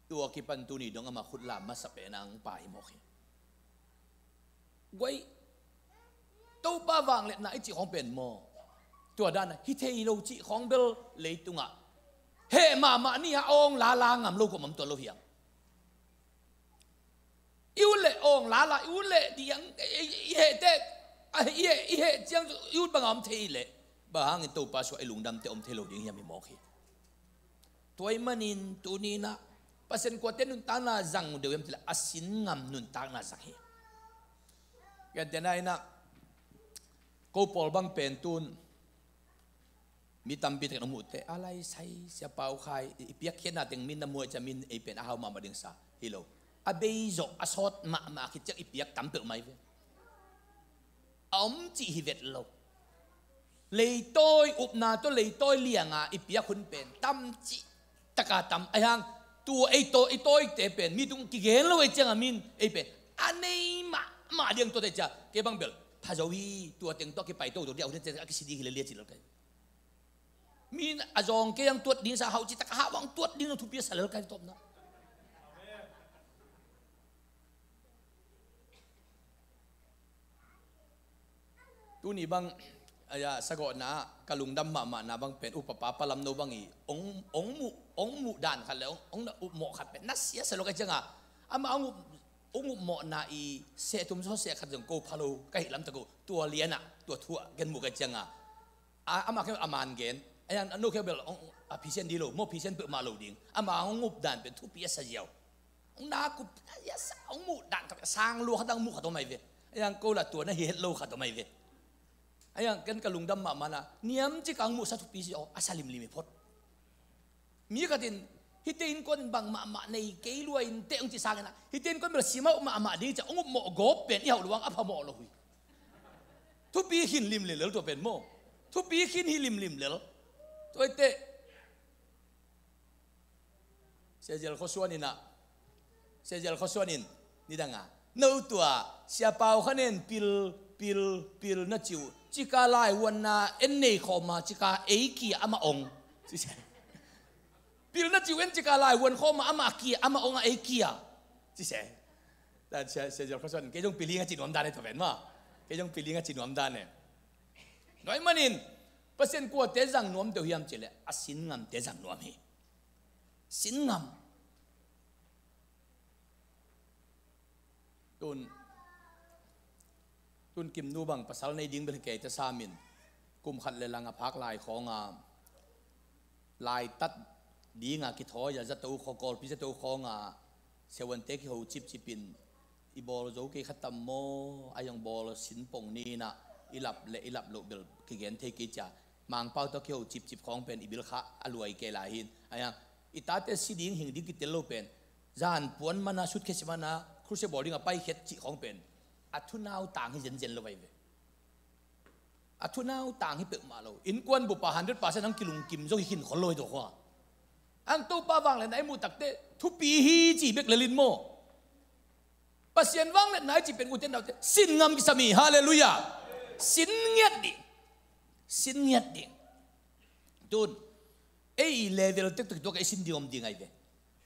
Iwa kipan tuni dong ama khutla masapena ang paimokin. Guay tô ba vàng lệ na chỉ không bền mò. Tua đàn hi thei lo chi không bel tung à, hệ mà mà ni ha ông lá lá ngầm lâu của mầm tua lâu hiang yêu lệ ông lá lá yêu lệ diang hệ te a hệ hệ chiang yêu bằng ông thei lệ, bà hàng to tô so ai lung dam te om thei lo ding mò mi mo khi toy manin tu ni na pasen ko ten nun ta na zang de yam tila asin ngam nun ta na zang hi tên này na ina ko pol bang pen mi tam pi te na te. Alai sai, sia pau khai. Ipiak khen na teng min na mu cha min e pen ahau ma mading sa. Hilo a zo asot ma ma ki chak ipiak tam pe mai ve. Ông chỉ hi vet lo. Lấy toi, up na to lấy toi liang à ipia khun pen. Tam chỉ taka tam ai hang. Tu ai to ai toi te pen. Mi tung ki gen lo e chang min e pen. Anei ma ma liang to te cha. Ke bang bel พาจวีตัวเต็งตัวกี่ไปตัวตัวเดียวเนี่ยจะอักษิดีกิเลยเลียจิตเรากันมีอาจองเกียงตัวดินสาหาจิตตะหาวังตัวดินทุบเบียสเลกันตบนะตัวนี้บางอาจสะกดนะกะลุงดำมามานะบางเป็นอุปปาปลำโนบางอีององมุองมุด่านขันแล้วองอุหมอขันเป็นนัสเสียสเลกันจังอะอามาอง ong mo na i se tum so se khat jong ko phalo kai lam ta ko tua liana tua thua gen mu ka changa a ama ke aman gen ayan no ke bel ong a pisen di lo mo pisen pe ma lo ding ama ong up dan pen thu pia sa yaw ong na ku ya sa ong mu dan ka sang lu khat dang mu khat to mai ve ayan ko la tua na hi het lo khat to mai ve ayang kan kalung dam ma mana niam chi kang mu sa thu pi si o asalim limi phot mi ka tin hitin kon bang ma ma nei ke luai in te chi sang na hitin kon ber sima ma ma di cha ong mo go pen. Luang apa mo lo hui? Thu pi hin lim le to pen mo. Thu pi hin hi lim lim lel to te. Se jel kho suan ina. Se jel kho suan in. Ni danga no tua. Sia pau khanen pil pil pil na chiu. Chika lai wan na en nei kho ma. Chika ei ki ama ong se pil na chiu en chika lai wan kho ma ama ki ama ong ei ki a si se ta se se jo kho son ke jong piling a chi nom dan ne to ben ma ke jong piling a chi nom dan ne nói manin pasen ko te jang nom te hiam chile asin ngam te jang nom hi sin ngam tun tun kim nu bang pasal nei ding bel ke ta samin kum khat le langa phak lai khong a lai tat ดีงาคิดหอยาจะตัวขอกอลพิจะตัวของอะเซวันเทกิโฮจิบจิบินอีบอลโจกิขัดตัมโมอยังบอลสินปงนี่นะอีหลับเละอีหลับลุลเบลกิเกนเทกิจ่ามังเป้าตะเขียวจิบจิบของเป็นอีบิลขะอรวยเกลาหินไอยังอีตาเตสิดิงหิงดิกิเตโลเป็นจานปวนมานาชุดเคสมานาครูเซบอลดิงอะไปเข็ดจิของเป็นอัทุนาวต่างให้เจนเจนลงไปเวอัทุนาวต่างให้เปิดมาเราอินกวนบุปผาหันด้วยป่าเส้นน้งกิลุงกิมโจกิขินขอลอยตัวขวา อันตู้ป้าวังเลยไหนมูตักเตทุปีฮีจีเบกเลลินโมปัสยันวังเลยไหนจีเป็นอุเทนดาวเตสินงามกิสมีฮาเลลูยาสินเงียดดิสินเงียดดิตูนเอ้ยเลเวลเต็กตุกตัวไอสินดิอมดิไงเด้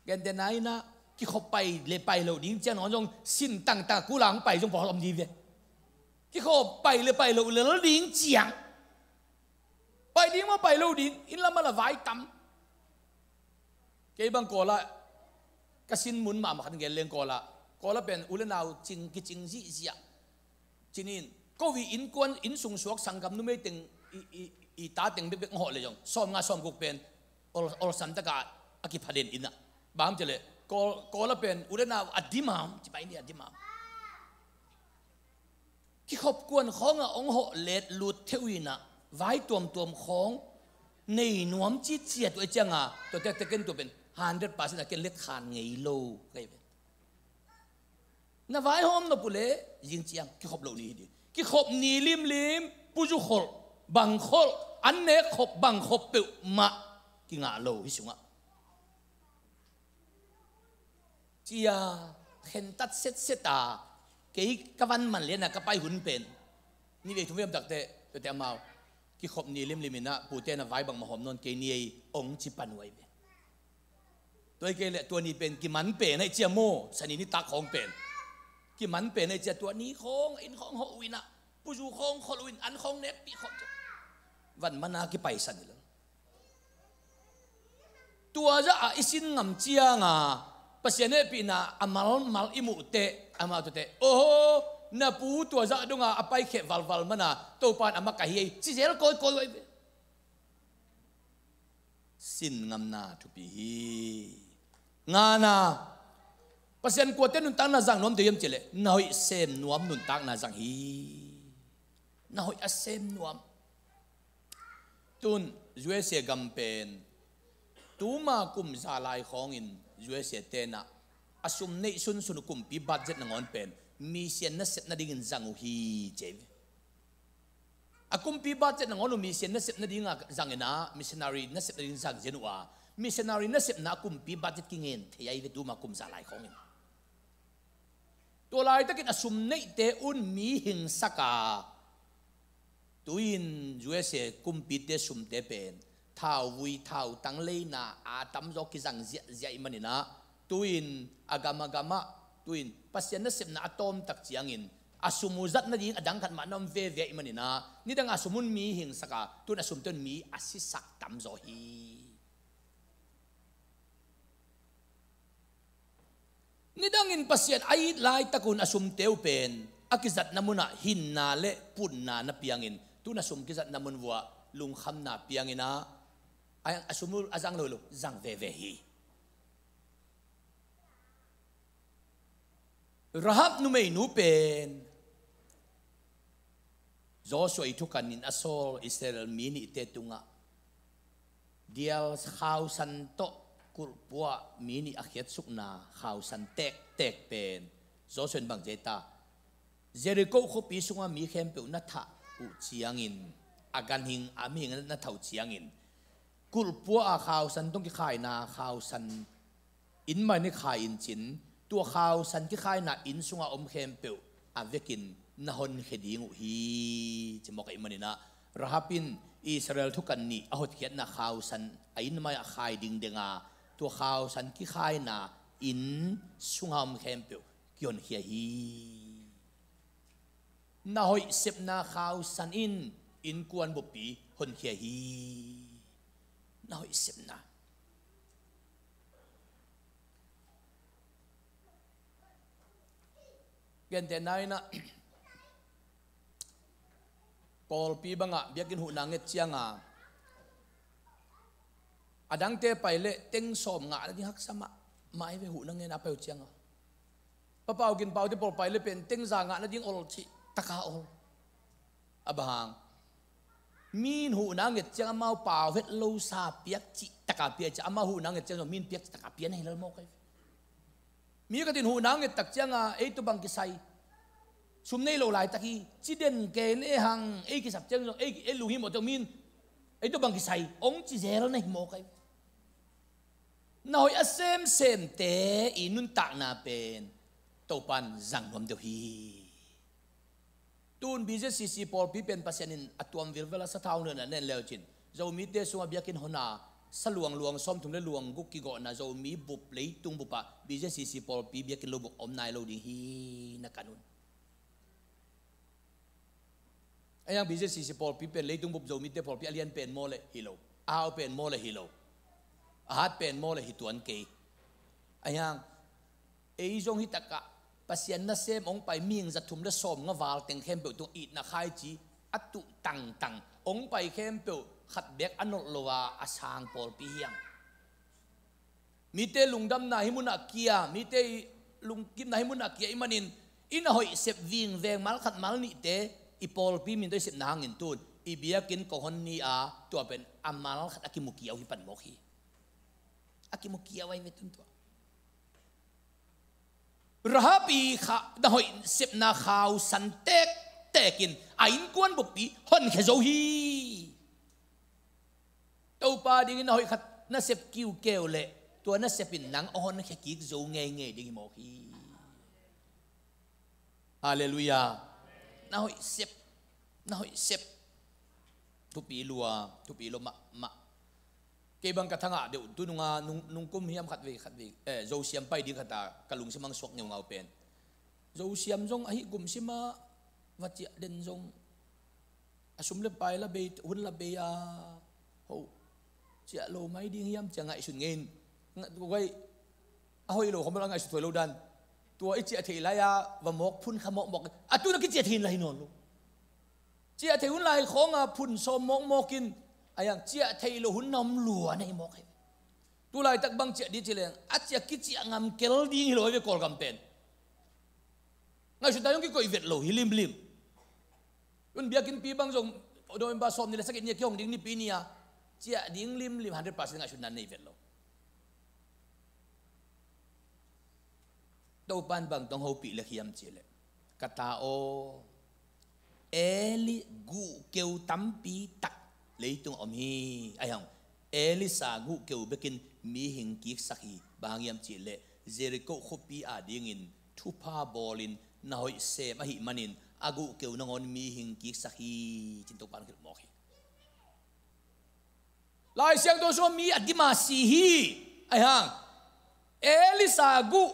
กนเดนไยนะที่เขาไปเลยไปเราดิ้งเจ้าหนอนจงสินต่างตากูหลังไปจงพอลมดีเด้ที่เขาไปเลยไปเราเลยแล้วดิ้งเจียงไปดิ้งมาไปเราดิ้งอินละมาละไว้ตั้ม กบังกอละกสินมุนมามาขันเกลเลงกอละกอละเป็นอุลนาวจิงกิจิงจีจีจินินก็วีอินกวนอินสุงสวกสังกัมนุไม่ติงอีตาติงเบ็กงอเลยจังซ้อมงาซ้อมกุกเป็นอลอลสันตะกาอากิพาเดนอินนะบางเจเลยกอกอละเป็นอุลนาวอดีมามจิไปนี่อดีมามที่ขบกวนขององหอเลดลุดเทวินะไว้ตัวมตัวของในหนวมจีเจียตัวเจ้าตัวเต็กเต็กตัวเป็น 100% ken let khan ngei lo kai ben na vai hom no pule jing chiang ki khop lo ni di ki khop ni lim lim pu ju khol bang khol an ne khop bang khop pe ma ki nga lo hi sunga chia khen tat set seta cái cái văn man le na ka pai hun pen ni ve thum ve dak te te te mau ki khop ni lim lim na pu te na vai bang ma hom non ke ni ong chi pan vậy ตัวเกลตัวนี้เป็นกิมันเปในเจียโมสนินิตักของเป็นกิมันเปในเจียตัวนี้ของอินของฮวินะผู้จูของฮอลวินอันของเน็ปีของวันมานากี่ไปสันนี่แล้วตัวจะอิสินงำเจียงอะภาษาเนปีน่ะอามาลมาลอิมุเตอามาตุเตโอ้โหนับปูตัวจะดงอะไปเขวัลวัลมานาตัวปานอามากะเฮยสิเซลโกยโกยสินงำนาทุปีฮี nga na. Pasian ko te nun tang na zang nom de yem chile na hoi sem nuam nun tang na zang hi. Na hoi asem nuam. Tun, zue se gam pen. Tu ma kum za lai khong in, zue se te na. Asum nei sun sun kum pi budget na ngon pen. Mi sian na set na ding in zangu hi, che. Akum pi budget na ngon mi sian na set na ding zang na missionary na set na ding zang jenua missionary na set na kum pi budget king ngen the ai du ma kum za lai khong in. To lai takin asum nei te un mi hing saka. Tuin juese kum pi te sum te pen. Thao vui, thao tang lei na à tắm gió cái rằng zia dạy mani na. Tuin agama gama tuin pasien na sep na atom tak chiang in. Asumuzat na ding adang khat manom ve ve mà na. Ni dang asumun mi hing saka. Tun asum ton mi asisak tam zo hi. Nidangin dang in pasien ai lai takun asum teu pen akizat namuna hin na le pun na na piangin. Tu na sum kizat namun wa lung kham na piangina. Ayang asumul azang lolo zang ve ve hi. Rahab nu mei nu pen Joshua itu kanin asol Israel mini itetunga tunga. Dial khau กุลปัวมีนี่อาเขียนสุกนาข่าวสันเตกเตกเป็นโซเซนบางเจตาเจริโกเขาปีสุงามีเข้มเปิวนัทะอุเชียงินอาการหิงอามีงันนัทะอุเชียงิน กุลปัวอาข่าวสันต้องกิขายนาข่าวสันอินไม่ในขายอินจิน ตัวข่าวสันกิขายนาอินสุงาอมเข็มเปิวอาเวกินนะฮอนเขดีงูฮีจะมอกไอ้มันนี่นะรหับินอิสราเอลทุกันนี่อหดเขียนนาข่าวสันอินไม่อาขายดิงเดงา ni khao san ki khai na in khem pe thu san khai na in kyon hi. Hi na hoi sep na khao san in in kuan bo pi, hon hi hi. Na hoi sep na. Gen te nai na, Paul pi banga, biakin hu na nget chianga à đang tế bài lệ tiếng sòm ngã đi hắc sama. Mãi về hụ năng nghe nạp bèo chiang à bà bảo kinh bảo thì bỏ bài lệ bên tiếng già ngã nó đi ol chị taka ol. À bà hàng min hụ năng nghe chiang mau bảo hết lâu xa biết chị taka biết chị ama hụ năng nghe chiang min biết taka biết này là mau cái mi cái tin hụ năng nghe tắc chiang à ấy tu bằng cái say, sum nay lâu lại tắc hi. Chỉ đến cái lễ hàng ấy cái sập chiang rồi ấy ấy lù hi một trong min. Ấy tu bằng cái say, ông chỉ dễ rồi này mau cái noi a sem sem te inun tak na pen to pan zang nom de hi tun bi je si si por pi pen pasien in atuam vil vela sa thau na nen leo chin zo mi te sunga biakin hona saluang luang som thum le luang guk ki go na zo mi bup lei tung bupa bi je si si por pi biakin lo buk om nai lo ding hi na kanun anh yang bisi si si Paul pi pen leitung bup zo mi te Paul pi alian pen mo le hilo ao pen mo le hilo ahat pen mo le hituan ke. Anh yang jong e zong hitaka pasian na sem ong pai ming za thum le som nga wal teng khem pe tu it na khai chi, atu tang tang. Ong pai khem pe khat bek anol lowa asang Paul pi hiang. Mi te lungdam na himuna kia, mi te lung kim na himuna kia imanin ina hoi sep ving veng mal khat mal ni te ipol pi min doi sep na hangin tun. Ibiakin ko hon ni a to pen amal khat akimukiyaw hi pan mo aki mo kia wai mi tun to rahapi kha, da hoi sep na khaw san tek, tekin. Ain kuan bu hon khe zo hi. To pa ding na hoi khat na sep kiu keo le. Tua na sepin nang on khe ki zo nge nge ding mo hi hallelujah. Na hoi sep, na hoi sep. Tu pi lua, tu pi lo ma ma cái bang kathang à đều tu nung à nung nung cung hiam khát vị khát vị eh dâu xiêm bay đi khát ta kalung xiêm mang suộc nhiều ngầu pen. Dâu xiêm giống ahi cung xem mà vật chị giống, zong. Asum le bay là bay huấn là bay à hậu chị lô máy đi hiam chẳng ngại sùn ngên quay à hoi lô không biết ngay sùn thôi lâu đan tua ít chị thì lai à và mọc phun khăm mọc mọc à tu nó cái chị thì lai nọ luôn chị thì hun lai khó à phun so mọc mọc kinh ayang chi athi lo hun nom lua nei mok he tu lai tak bang chi di chi leng a chi ki chi ngam kel ding lo ve kol gam pen ngai su tayong ki ko ivet lo hilim lim un biakin pi bang jong do ba som ni la sakit ni kyong ding ni pi ni a chi ding lim lim 100% ngai su nan nei vet lo. Đâu ban bằng tông hậu bị là hiểm chỉ lệ cả ta ô eli gu kêu tắm pi lấy tung om hi. Ai hong? Elisa gu kêu bekin mi hình kiek sakhi. Bang yam chỉ lệ Jericho khopi a dingin thu pa bolin. Na hoi se ma hi manin. Agu kêu nangon mi hình kiek sakhi. Chin to pan kil mo hi lai siang to so mi adima si hi. Ai hang? Elisa gu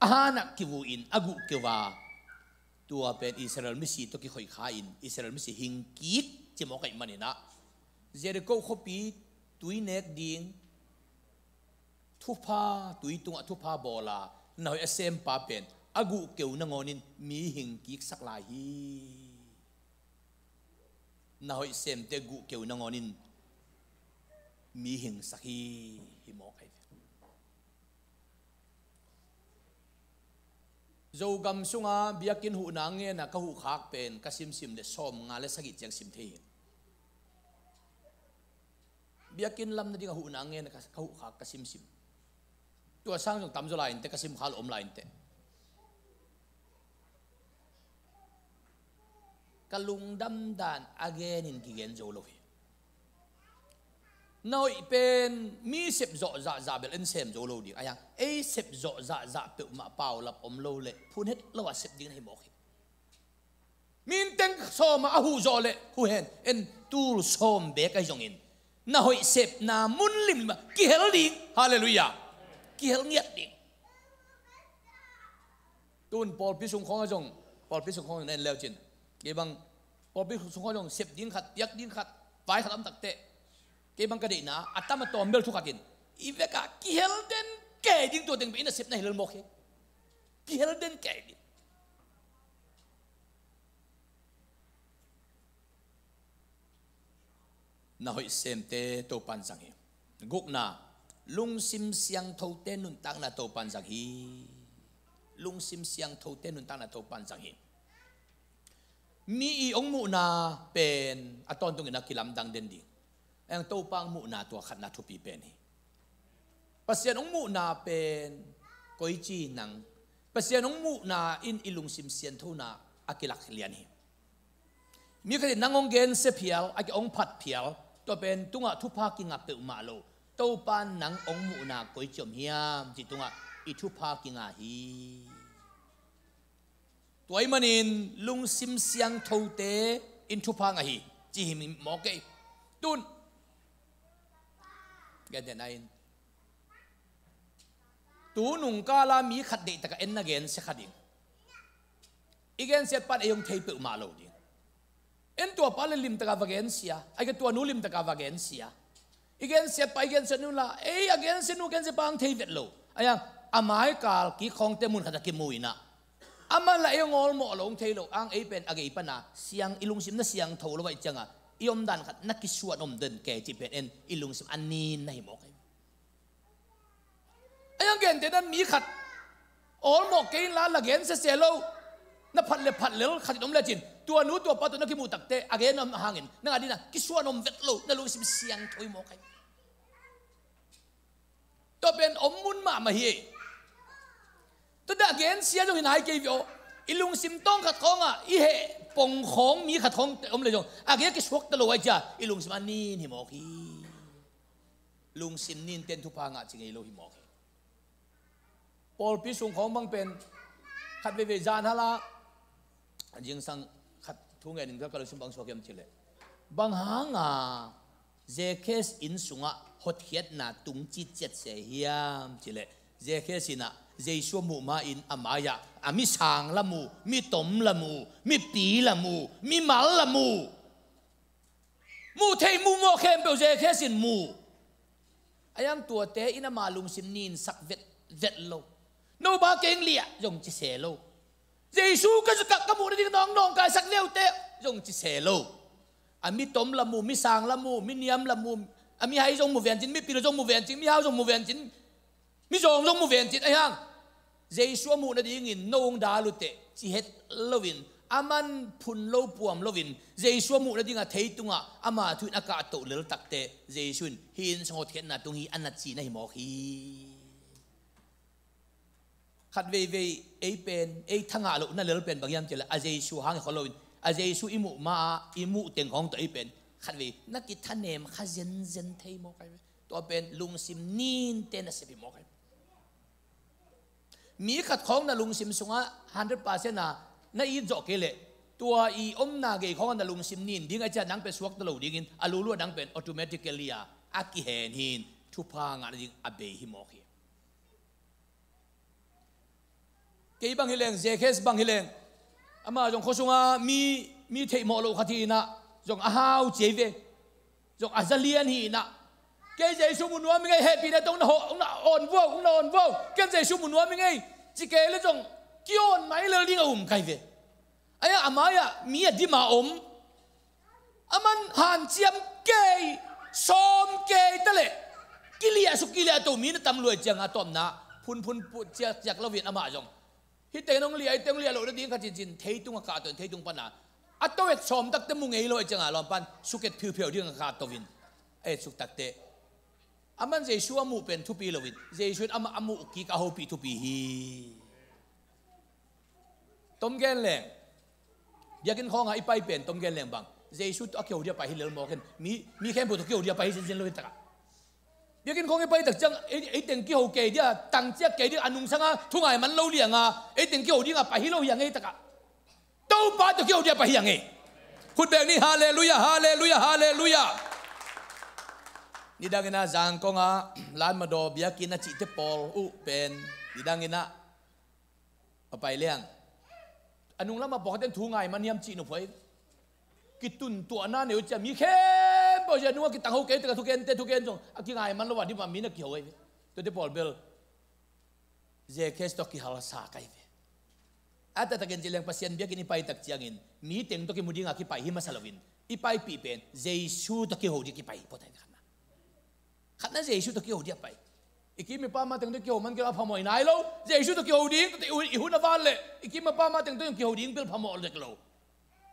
ahana kivuin agu kewa tua pen Israel misi to ki khoi khain Israel misi hingkik chi mo kai manina Jericho khopi tui nek ding, thupa, tui tunga thupa bola noi asem pa pen. Agu keu na ngonin mi hingkik saklai hi. Na hoi sem te gu keu na ngonin mi hing sakhi hi mo kai zo gam sunga biakin hu na nge na ka hu khak pen kasim sim để de som nga le sagi chang sim the biakin lam na dinga hu na nge na ka hu khak ka sim sim. Tua sang jong tam zo lain te, ka sim khal om lain te. Kalung dam dan again in kigen zo lo hi. Noi pen mi sep zo za za bel en sem zo lo di. Aya e sep zo za za pe ma pau lap om lo le, phun het lo wa sep ding hi mo khi. Min teng so ma a hu zo le, hu hen, en tul som be ka jong in na hoi sep na mun lim ki hel ding. Hallelujah. Ki hel nghiet ding. Tun pol pi sung khong jong pol pi sung khong nen leo chin. Ge bang pol pi sung khong jong sep ding khat yak ding khat vai khat am tak te. Ke bang kadi na atam to mel thu kakin iveka ki helden ke ding to ding ina sip na hilal mokhe ki helden ke ding na hoi sem te to pan sang hi guk na lung sim siang thâu te nun tang na to pan sang hi lung sim siang thâu te nun tang na to pan sang hi mi i ong mu na pen aton à, tung na kilam dang den ding ang to pang mu na to khat na thu pi pen hi pasian ong mu na pen koi chi à nang pasian ong mu na in ilung sim sian tho na akilak lian hi mi ka nangong gen se phial à ak ong phat phial to ben tunga thu pa ki ngap pe ma lo to pan nang ong mu na koi chom hiam. Ji tunga i thu pa ki nga hi toy manin lung sim siang tho te in thu pa nga hi chi hi mo ke tun! Ganyan ayin tu nung ka la mi khat de ta ka en na gen se khading igen se pan ayong thei pe ma lo ding เอ็นตัวปาเลลิมตะกาวเกนเซียไอ้กตัวนูลิมตะกาวเกนเซียอีเกนเซียไปเกนเซียนูละเอ้ยเกนเซียนูเกนเซียปังเทวิตโลไอ้ยังอามายกาลกีของเตมุนขัดกิมุยนะอามาละเองอลโมลงเทโลอ้างไอเป็นอะไรปะนะเสียงอิลุงซิมนะเสียงโทรไว้จังอะยอมดันขัดนักกิสวดอมเดินแก่จีเป็นเอ็นอิลุงซิมอันนี้ในหมอกไอ้ยังเกนเตนั้นมีขัดอลโมเกินละละเกนเซียโลนับผัดเลพัดเลขัดอมเลจิน ตัวนู้ตัวปัตุนักมูตักเตะอาเกนอมหางินนังอดีนะกิสวนอมเวทโลนั่นลูกสิมเสียงถอยโมกไอตัวเป็นอมมุนมามาเฮตัวดักเกนเสียจงหินหายเกี่ยวอีลุงสิมต้องขัดของอะอีเหปงของมีขัดของอมเลยจงอาเกนกิสวกตลอดจ้าอีลุงสิมันนี่หิมกฮีลุงสิมนินเต้นทุพางะจริงไอโลหิมอกฮีปอลพิสุงของบางเป็นขัดเวเวจานฮะละยิงสัง thu nghe đình các cái sung bang số kiếm chile. Bang hang à je kes in sunga hot hiet na tung chi chet se hiam chile. Je kesina Giêsu mu ma in amaya. Ami sang la mu mi tom la mu mi pi la mu mi mal la mu mu thei mu mo khem pe je khe sin mu. Ayang tua te ina malum sim nin sak vet vet lo. No ba keng lia jong chi se lo. Giêsu ka ka ka mu ding nong nong ka sak leo te jong chi se lo ami tom la mu mi sang la mu mi niam la mu ami hai jong mu ven chin mi pi jong mu ven chin mi hao jong mu ven chin mi jong jong mu chín chin hang. Giêsu mu na ding in nong da lu te chi het lovin aman phun lo puam lovin Giêsu mu na ding a thei tunga ama thu aka ka to lel tak te Giêsu hin sangot het na tung hi an na chi na hi mo hi ขัดเวเวเอเป็นเอทั้งอาลุนั่นเลยเป็นบางยามเจริญอาเจสูฮางเขาเลนอาเจสูอิมุมาอิมุเต็งของตัวเอเป็นขัดเวนักกิทันเนมขัดเจนเจนเทมอกันตัวเป็นลุงซิมนีนเตนัสิบมอกันมีขัดของน่ะลุงซิมสุงะฮันร์เปอร์เซนต์นะนั่นอีจอกเกลตัวอีอมนาเกของนะลุงซิมนีนดิ้งอาจารย์นังเป็นสวกตลูดิ้งอาลูลวนังเป็นออโตเมัติเกลียอากิเฮนฮินทุพังานดิ้งอเบหิมอกี ke bang hileng jekhes bang hileng ama jong khosunga mi mi thei mo lo khati na jong ahao chế về, jong azalian hi na ke je su mu nuam ngai happy na tong na ho na on vo na on vo ke je su mu nuam ngai chi ke le jong kion mai le ling um kai ve aya amaya mi di ma om aman han chiam ke som ke tale kilia su kilia to mi na tam loi chang à tom na phun phun phun, chiak chiak lo viện ama jong ฮิตเตนงเลียเตงเลียโลดดิ้งขจินจินเทตุงอากาศตนเทตุงปนาอัตโตเวสมตักเตมุงเอโลจังอาลอมปันสุเกตผิวเพียวดิ้งอากาศตวินเอสุกตักเตอามันเจชัวมูเป็นทุปีโลวินเจสุวอามาอามูกิกาโฮปีทุปีฮีต้มแกนแหลงอยากินของอะอีไปเป็นต้มแกนแหลงบังเจสุวอักเกียวเดียไปฮิเลลมอกันมีมีแค่ปุตรเกียวเดียไปเซนเซนโลวินตระ biết kinh không cái bây đặc trưng ấy ấy tiền kia hậu đi à tăng chia kê đi anh nung sang à thu ngài mắn lâu liền à ấy tiền kia đi à phải hi lâu hiang ấy tất cả đâu ba được kia đi à phải hiang ấy hụt bèn đi hallelujah hallelujah hallelujah ni đang na giang công à lan mà đồ bia kia na chỉ thế Paul u pen ni đang na ở bài liền anh nung lắm mà bỏ tên thu ngài mà niêm chỉ nó phải cái tuần tuần na nếu chả mi khen bo ja nu ki tang ho ke te thu ken te thu ken jong a ki ngai man lo wa di ma mi na ki hoi to te pol bel je kes to ki hala sa kai ve ata ta gen jileng pasien bia kini pai tak chiangin mi teng to ki mudinga ki pai hi masalawin ipai pi pen jesu to ki ho di ki pai potai khát nó dễ su tôi kêu đi bay iki mi pa ma teng tôi kêu man kêu phamo nai lo dễ su tôi kêu đi tôi i hu na iki mi pa ma teng tôi kêu đi bil phamo le lo.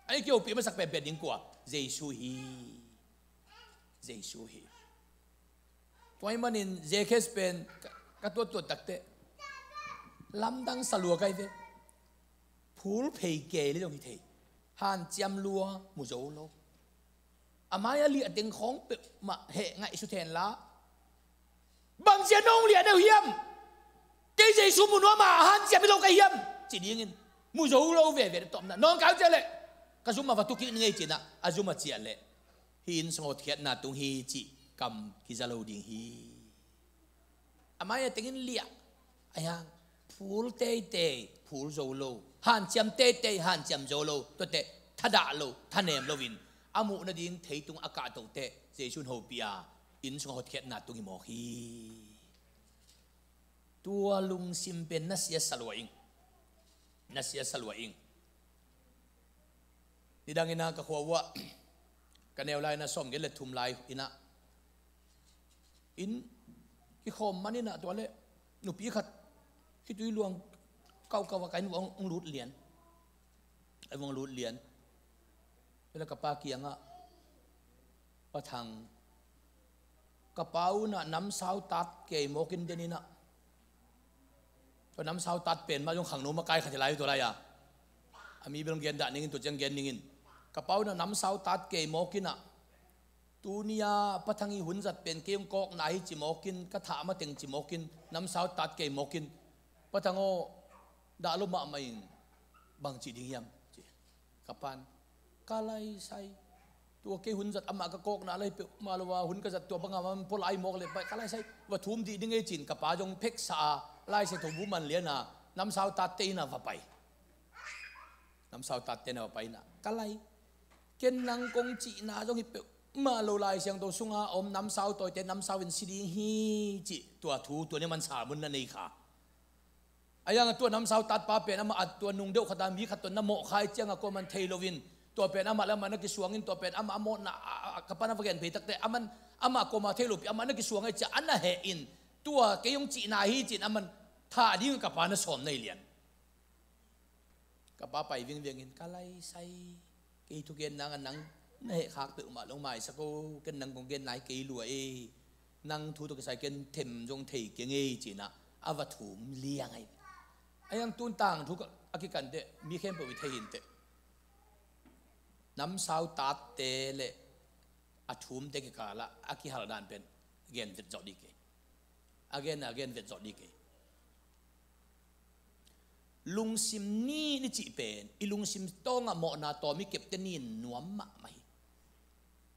Ai kêu pi ma sak pe pe ding kwa dễ su hi dễ su hi toy manin dễ kes pen, ka to to tak te lam dang salua kai ve. Phul phei ke le dong hi thei. Han chiam lua, mu zo lo. Amaya li ateng khong pe, ma, he ngai su then la. Bằng diện ông liền đều hiểm cái gì xuống một nó mà han sẽ biết đâu cái hiểm chỉ đi nghiên mu dấu lâu về về tóm là non cáo chơi lệ cái zoom mà vào tu kỹ ngay chỉ na. À zoom mà hi in sungo thiệt na tung hi chi cầm khi ra lâu điện hi. Amaya tiếng lia ayang phul tê tê phul dầu lâu hàn chăm tê tê hàn chăm dầu lâu tôi tê thà đã lâu lo win. Amu na điện thấy tung aka tàu tê dễ chun hậu bia in sungo thiệt na tung hi mò hi tua lung sim pen na sia salwaing na sia salwaing nidangina kakwawa โฮเปียอินสงหดเขตนาตุงอิโมฮีตัวลุงซิมเป็นเซียสลวยอิงนัสเซียสลวยอิงนี่ดังอินากะขวาวะกันแนวไลนะส้มเกล็ดทุมไลอินะอินกิคอมมันนี่นะตัวเล่หนูปีขัดคิดดูลวงเก่าเก่าว่าไก่หนูองรูดเหรียญไอ้วงรูดเหรียญเวลากับปาเกียงอะปะทังกระเป๋าน่ะน้ำสาวตัดเก๋โมกินเดนี่นะก็น้ำสาวตัดเป็นมาจงขังหนูมาไกลขัดไหลตัวไรอะมีเบลงเกียนด่านิ่งตัวจังเกียนนิ่ง กระเป๋าน่ะน้ำสาวตัดเก๋โมกินอ่ะตูเนียปะทังอีหุ่นจัดเป็นเกี่ยงกอกไหนจิโมกินกระถามาเต็งจิโมกินน้ำสาวตัดเก๋โมกินปะทังโอด่าลมมาไม่บางจีดิ้งยำจีกัปันกาไลไซ ตัวเกหุนจัดอามากะกอกนาเลยมาลว่าหุนกษัตริย์ตัวบังอามันพลายมอกเลยไปกะไรใช่ว่าทุ่มดีดิ้งไอจินกับป้าจงเพ็กษาไล่เสถุบุมันเลียนาน้ำสาวตัดเตนะว่าไปน้ำสาวตัดเตนะว่าไปนะกะไร เกนนังกงจีนาจงฮิปมาโลลายเสียงตัวสุงาอมน้ำสาวตัวเตน้ำสาวเป็นสีดีฮีจีตัวทูตัวนี้มันสามุนนั่นเองค่ะไอ้ยังตัวน้ำสาวตัดป้าเป็นอามาอัดตัวนุ่งเดียวขดามีขัดตัวน้ำโมคายเจียงก็มันเทโลวิน ตัวเป็นอามาแล้วมันนักสวงอินตัวเป็นอามาโมนะกัปนักเกนเพตักแต่อามันอามาโกมาเทลุปอามานักกิสวงไอจะอันน่ะเฮอิน ตัวเกยงจีนาฮีจินอามันท่าดิ้งกับปานสอมในเลียนกับป้าไปวิ่งวิ่งอินกะไลไซ กีทุกเกนนางนังในขากตึมาลงมาสักกูเกนนังกงเกนไหนกีลัวเอนังทูตุกใส่เกนเทมจงเทเกงเอจีนะอาวถุมเลียงไอไ ลุงซิมนี่นี่จีเป็นอีลุงซิมต้องอะหมอนาตอมีเก็บเตนีนนวมมะไหม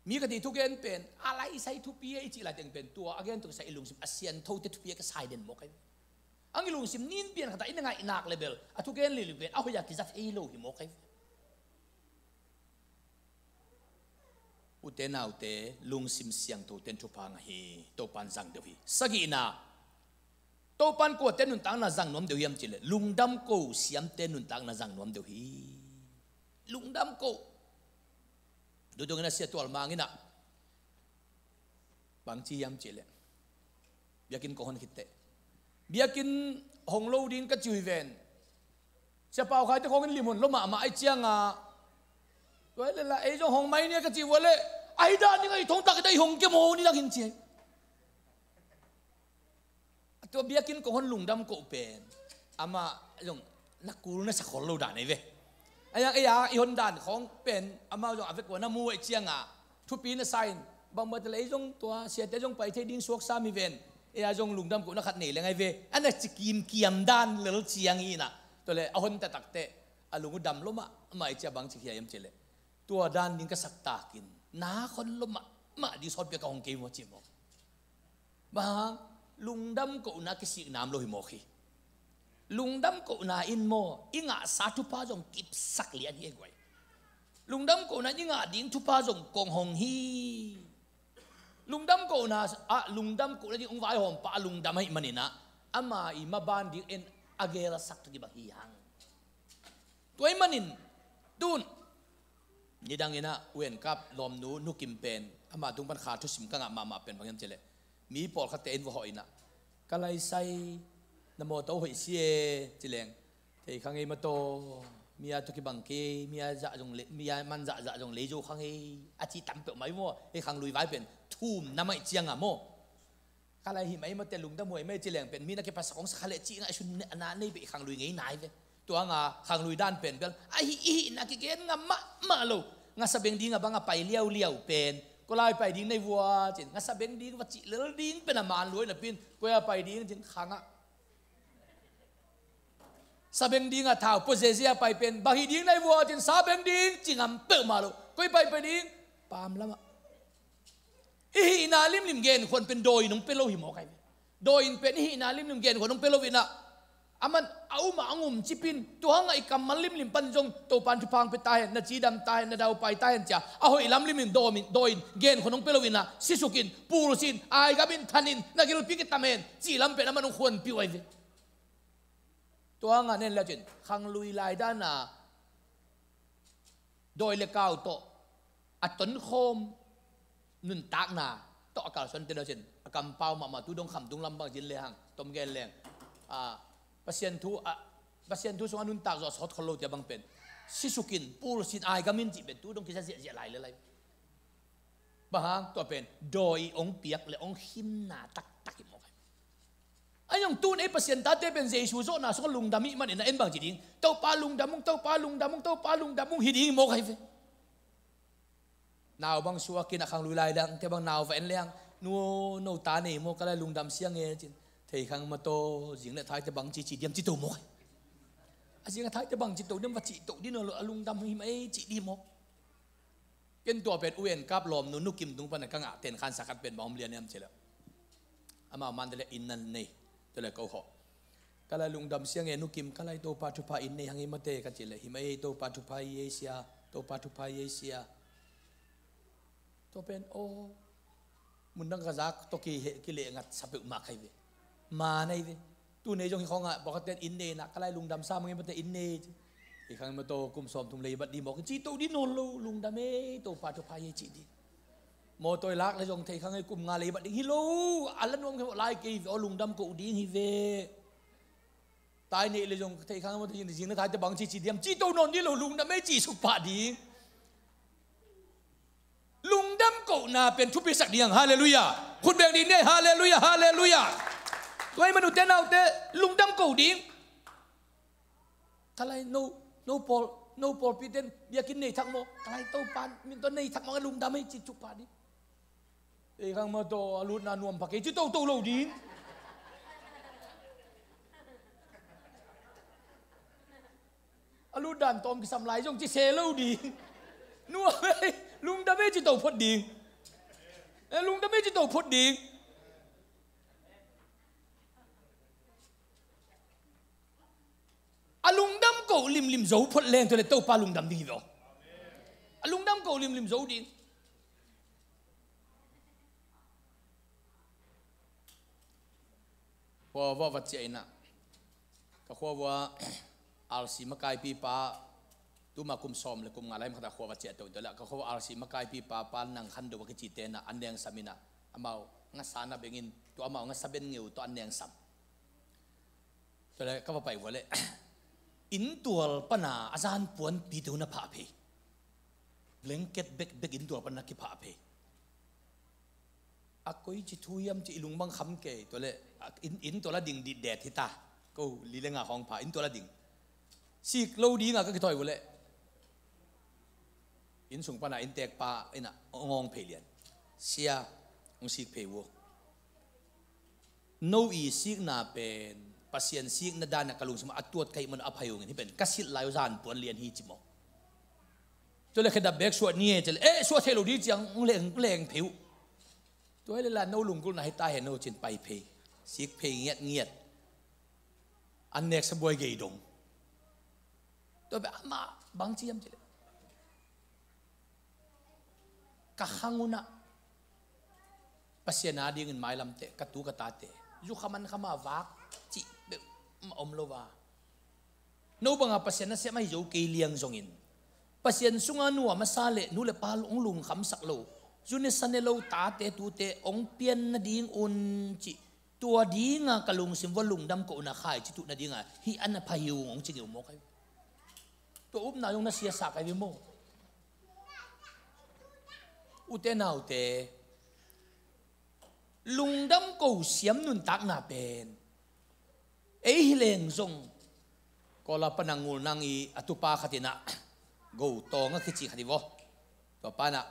มีกติทุกเย็นเป็นอะไรใส่ทุกปีไอจีละเต็งเป็นตัวอาเกนตุกใส่ลุงซิมอาเซียนทุกตทุกปีก็ใส่เด่นหมกไออังลุงซิมนี่เปลี่ยนขนาดยังไงหนักเลเบลอะทุกเย็นเลิเป็นอะาอยากกินจัดเอโลหิมกไออุเตนเอาเตลุงซิมเสียงตัวเต็นทุพังฮีตัวปันจังเดีวีสกีนา tô pan của tên nụn tăng là rằng nuông điều hiểm chỉ là lùng đâm cổ xiêm tên nụn tăng là rằng nuông điều hi. Lùng đâm cổ. Đối tượng là sẽ tuần mang nè. Bằng chi hiểm chỉ là biakin có hôn khít tệ. Biakin hồng lâu đến cái chuyện ven sẽ bảo khai tôi không nên hồn lắm mà mà ai chiang à. Vậy là ấy cho hồng mai này các chui vậy ai đã những cái thông tắc cái hồng kia mồ ni đang hình chơi ตัวเบียกินก็คนลุงดำก็เป็นอามาจงนักกูน่าสักคนเราด่านไอ้เว้ไอ้ยังไอ้ยาไอ้คนด่านของเป็นอามาจงอาเฟกว่าน้ำมูไอ้เจียงอะทุกปีน่ะไซน์บางเมื่อแต่ไอ้จงตัวเสียแต่จงไปเทดิ้งสวกซามีเวนไอ้ยาจงลุงดำก็นักขัดหนื่อยเลยไงเว้อันนั้นจะกิมเกียมด้านเลลเจียงอีน่ะตัวเลยเอาคนแต่ตักเตะอาลุงดำล้มอะมาไอ้เจียบางสิเฮียยมเจเลยตัวด้านนี้ก็สักตากินน้าคนล้มมาดีสอดเปียกองเกมวจิมบางลุงดำก็นาคิสิน้ำโลหิโมขีลุงดำก็นาอินโมอิงะสาธุพาจงกิบสักเลียนเฮกไว้ลุงดำก็นาง ะดิ้งทุพาจงกงหงฮีลุงดำก็นาอะลุงดำก็นาดิ้งองไว้หอมปะลุงดำให้มันนี่นะอามาอีมาบานดิ้งเอ็นอเกลสักตุกิบะฮียังตัวมันนินตุน ni dang ina wen kap lom nu nu kim pen ama tung pan kha thu sim ka nga ma ma pen bangam chele mi pol kha te en wo cái lai say nằm mô tổ hội xie chỉ liền thì khang ấy mà tô mia tôi cái bằng kia mia dạ dùng lệ mia man dạ dạ dùng lấy dù khang ấy à chỉ tắm bẹo máy mua cái khang lùi vái biển thùm năm ấy chiang à mua cái lai hi mấy mà tiền lùng ta mồi, mấy chỉ liền biển mi nó cái pasang cũng khá lệ chỉ ngại xuân nã nay bị khang lùi ngấy nái vậy tua nga khang lùi đan pen bel ai hi hi na ki gen nga ma ma ngã nga sabeng đi ngã ba ngã bay liều liều pen ลายวเลี้ยวเป็นก็ไล่ไปดิ้งในวัวจินงาสเบงดีงว่าจิเลดิ้งเป็นอามานรวยนะปินก็ยาไปดิ้งจินขังอะสเบงดิ้งอะท้าวโพเซเซียไปเป็นบาฮีดิ้งในวัวจินสาเบงดิ้งจิงอำเปิดมาลูกก็ไปไปดิ้งปามละมะอีนาลิมลิมเกนคนเป็นโดยนุ่งเป็นโลหิมอใครโดยเป็นอีนาลิมลิมเกนคนนุ่งเป็นโลวินะ aman, au ma angum chipin tu hanga ikam malim lim panjong to pan tu pang petai na chidam tai, na dau pai tai cha a hoi lam lim do min doin gen khonong pelowina sisukin purusin ai gabin thanin, na gil pikit tamen chi lam pe naman khon piwai ve. To hanga nen la chen khang lui lai da na. Doi le kau to aton khom, nun tak na. To akal son te la chen akam pau ma ma tu dong kham tung lam bang jin le hang, tom gen leng à ah, pasien thu a pasien thu song nun tak zo sot kholo te bang pen sisukin pul sin ai gamin ti be tu dong kisa sia zia lai le lai bahang to pen doi ong piak le ong him na tak tak mo kai ayong tu nei pasien ta te pen jesu zo na so lung dami man na en bang ji ding to pa lung damung to pa lung damung to pa lung damung hiding mo kai ve nào bang suwa kina khang lui lai dang te bang nào va en leang nu no ta nei mo kala lung dam siang e chin thầy khang mà to riêng lại thái te bằng chỉ chỉ điểm chỉ tổ một à riêng thái te bằng chỉ tổ điểm và chỉ tổ đi nó là lung đam hi mấy chỉ đi một cáiตัวเป็นอุเอ็นกับลมนุนุกิมตุงปันกังอาเต็นขันสักเป็นบอ มาในตู้ในยจงของอะบอกเต้นอินเนนัก็ไล่ลุงดำซ้ำงี้มันแต่อินเนอีกครั้งมาโตกลุ่มสอมทุ่มเลยบัดดีบอกจีโตดินนลูลุงดำเอโตปาโตพายจีดีโมตัวรักและจงเทข้างให้กลุ่มงานเลยบัดดีฮิโลอัลลันวมเขาไล่กีโอลุงดำกูดีฮิเวตายในี่เลยจงเทข้างมันจริงจริงนะท้ายจะบังจีจีเดียมจีโตนนนี่เราลุงดำไม่จีสุปาดีลุงดำกูนาเป็นทุพิศักดิ์อย่งฮาเลลูยาคุณเบีงดีเนี่ฮาเลลูยาฮาเลลูยา ตัวมนุษย์เราเตลุงดำกูดิ้งทลายโนโนพอลโนพอลพิเดนเบียกินเนยทักโมทลายเต้าปานมินตัวเนยทักมองลุงดำไม่จิจุปาดิเอ้ข้างมาตัวลุนานวมพักเอจุโตโตโลดิ้งอลูดันตอมกิสำลายจงจิเซลดีนัวเลุงดำไม่จิโตพอดีลุงดำไม่จิโตพอดิ่ง dam ko lim lim zo phot leng to le to pa lung dam ding do alung dam ko lim lim zo ding wa wa wa che na ka khwa wa al si ma kai pi pa, tu ma kum som le kum ngalai ma ta khwa wa che to de la ka khwa al si ma kai pi pa pa nang khan do ka chi te na an deng samina amao nga sana bengin tu amao nga saben ngeu to an đang sam to le ka pa pai wa le in tual pana azan puan pi tu na pha phe blanket bek bek in tual pana ki pha phe a koi chi thuyam chi ilung bang kham ke to le in in to la ding di det hi ta ko li le nga hong pha in to la ding sik lo di nga ka ki toy wole in sung pana in tek pa ina ngong phe lian sia ong sik phe wo no i sik na pen pasien sik na dan kalung sama atuat kay man apayong ni pen kasit layo zan puan lian hi chimo to le khada bek suat ni chel eh suat helo di chang leng leng phiu to le la no lung kul na hi ta he no chin pai phe sik phe ngiat ngiat an nek sa boy gei dong to be ama bang chiam chel ka hanguna pasien na ding in mai lam te katu kata te yu khaman khama wak chi ma om lova wa no banga pasien na se mai jo ke liang zongin pasien sunga nu ma sale nu le pal ong lung kham sak lo june sane lo ta te tu te ong pian na ding un chi tua dinga kalung sim volung dam ko na khai chi tu na dinga hi an pha yu ong chi mo kai to up na yong na sia sa kai mo ute na ute lung dam ko siam nun tak na pen ấy hileng zong. Ko la panangul nang i atupa khatina. Go to nga khichi khati vo. To pana.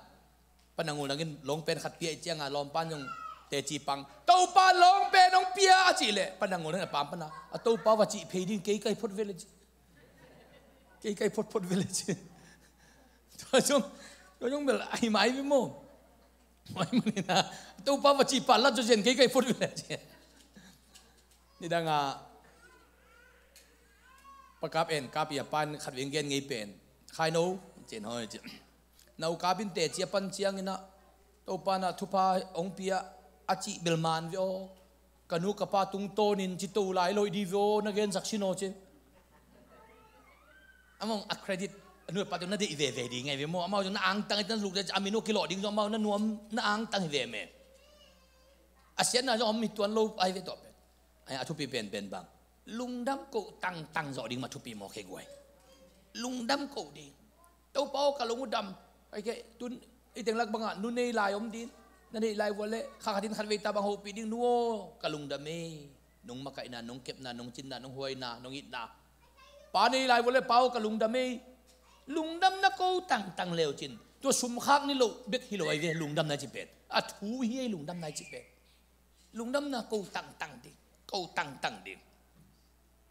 Panangul nangin long pen khat pia chianga lom pan yung te chi pang. To pa long pen nong pia chi le. Panangul na pam pana. A to pa wa chi phe din ke kai phot village. Ke kai phot phot village. To jong to jong bel ai mai vi mo. Mai mani na. To pa wa chi pa la jo jen ke kai phot village. Ni danga ประกับเอ็นกับยปันขัดเวียงเกนไงเป็นใครโน้เจนหอยเจนากับินเตจียปันเจียงนะตัวปานะทุพาองเปียอาจิเบลมานวิโอกันุกปาตุงโตนินจิตูไลลอยดีวิโอนักเรียนสักชิโนเจอามองอะเครดิตนูปัตตุนัดอีเวเวดีไงเวโมอามองจนอ่างตังไอ้ตันลูกจะอามิโนกิโลดิ้งจอมเอานั่นนวมนั่นอ่างตังเวเมอาเซียนนะจอมมีตัวโลไอเวตอเป็นไอ้อาทุปีเป็นเป็นบาง ลุงดำกูตังตังจอดิ้งมาทุปีโมเคกวยลุงดำกูดิ้งเต้าเป้ากับลุงดำไอ้แกตุนไอ้เต็งลักบังอ่ะนุ่นในลายอมดินนั่นในลายวอลเล่ข้าขัดินขัดเวตาบังโฮปีดิ้งนัวกับลุง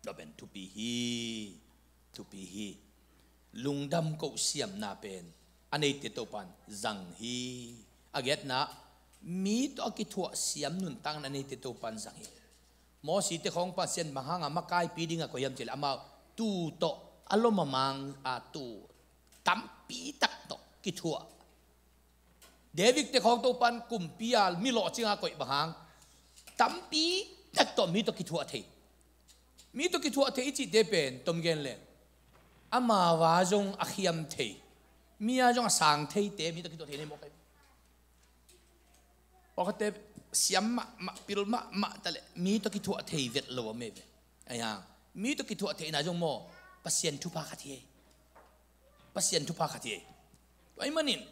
ดอเป็นทุปีฮีทุปีฮีลุงดำก็เสียมนาเป็นอันนี้ติดตัวปันจังฮีอาเกตนะมีตัวกิทัวเสียมนุนตั้งอันนี้ติดตัวปันจังฮีมอสีเตของปันเสียนบางหางมาไกลปีดิ่งก็ยำเจลอามาตูโตอารมณ์มังอาตูตั้มปีตักโตกิทัวเดวิกเตของตัวปันกุมพิยาลมีหล่อจิงาก็บางหงตั้มปีตักโตมีตัวกิทัวเท mi to ki thu athe ichi to de pen tom gen le ama wa jong akhiam the mi a jong sang the te mi to ki to the ne mo kai o te siam ma ma pil ma ma tale mi to ki thu athe vet lo me ve aya mi to ki thu athe na jong mo pasien thu pa khathie pasien thu pa khathie to ai manin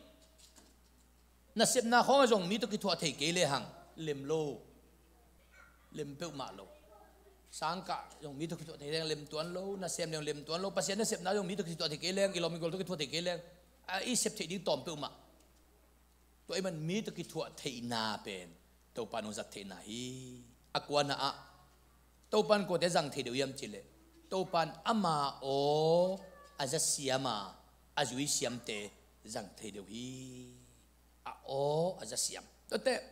na sep na kho jong mi to ki thu athe ke le hang lem lo lem pe ma lo sáng cả, dùng mi thực thuật thì đang lem tuấn lâu na xem đang lem tuấn lâu pasien na xem nó dùng mi thực thuật thì cái lên cái lòng mình gọi thực thuật thì cái lên à ít xếp thì đi tòm tự mà. Tụi em mình mi thực thuật thì na bên tàu pan ông giật thì na hi. Aqua na à tàu pan có thể rằng thì đều yếm chỉ lệ. Tàu pan ama o aja a ajui siam te rằng thì đều hi. A o aja siam đó thế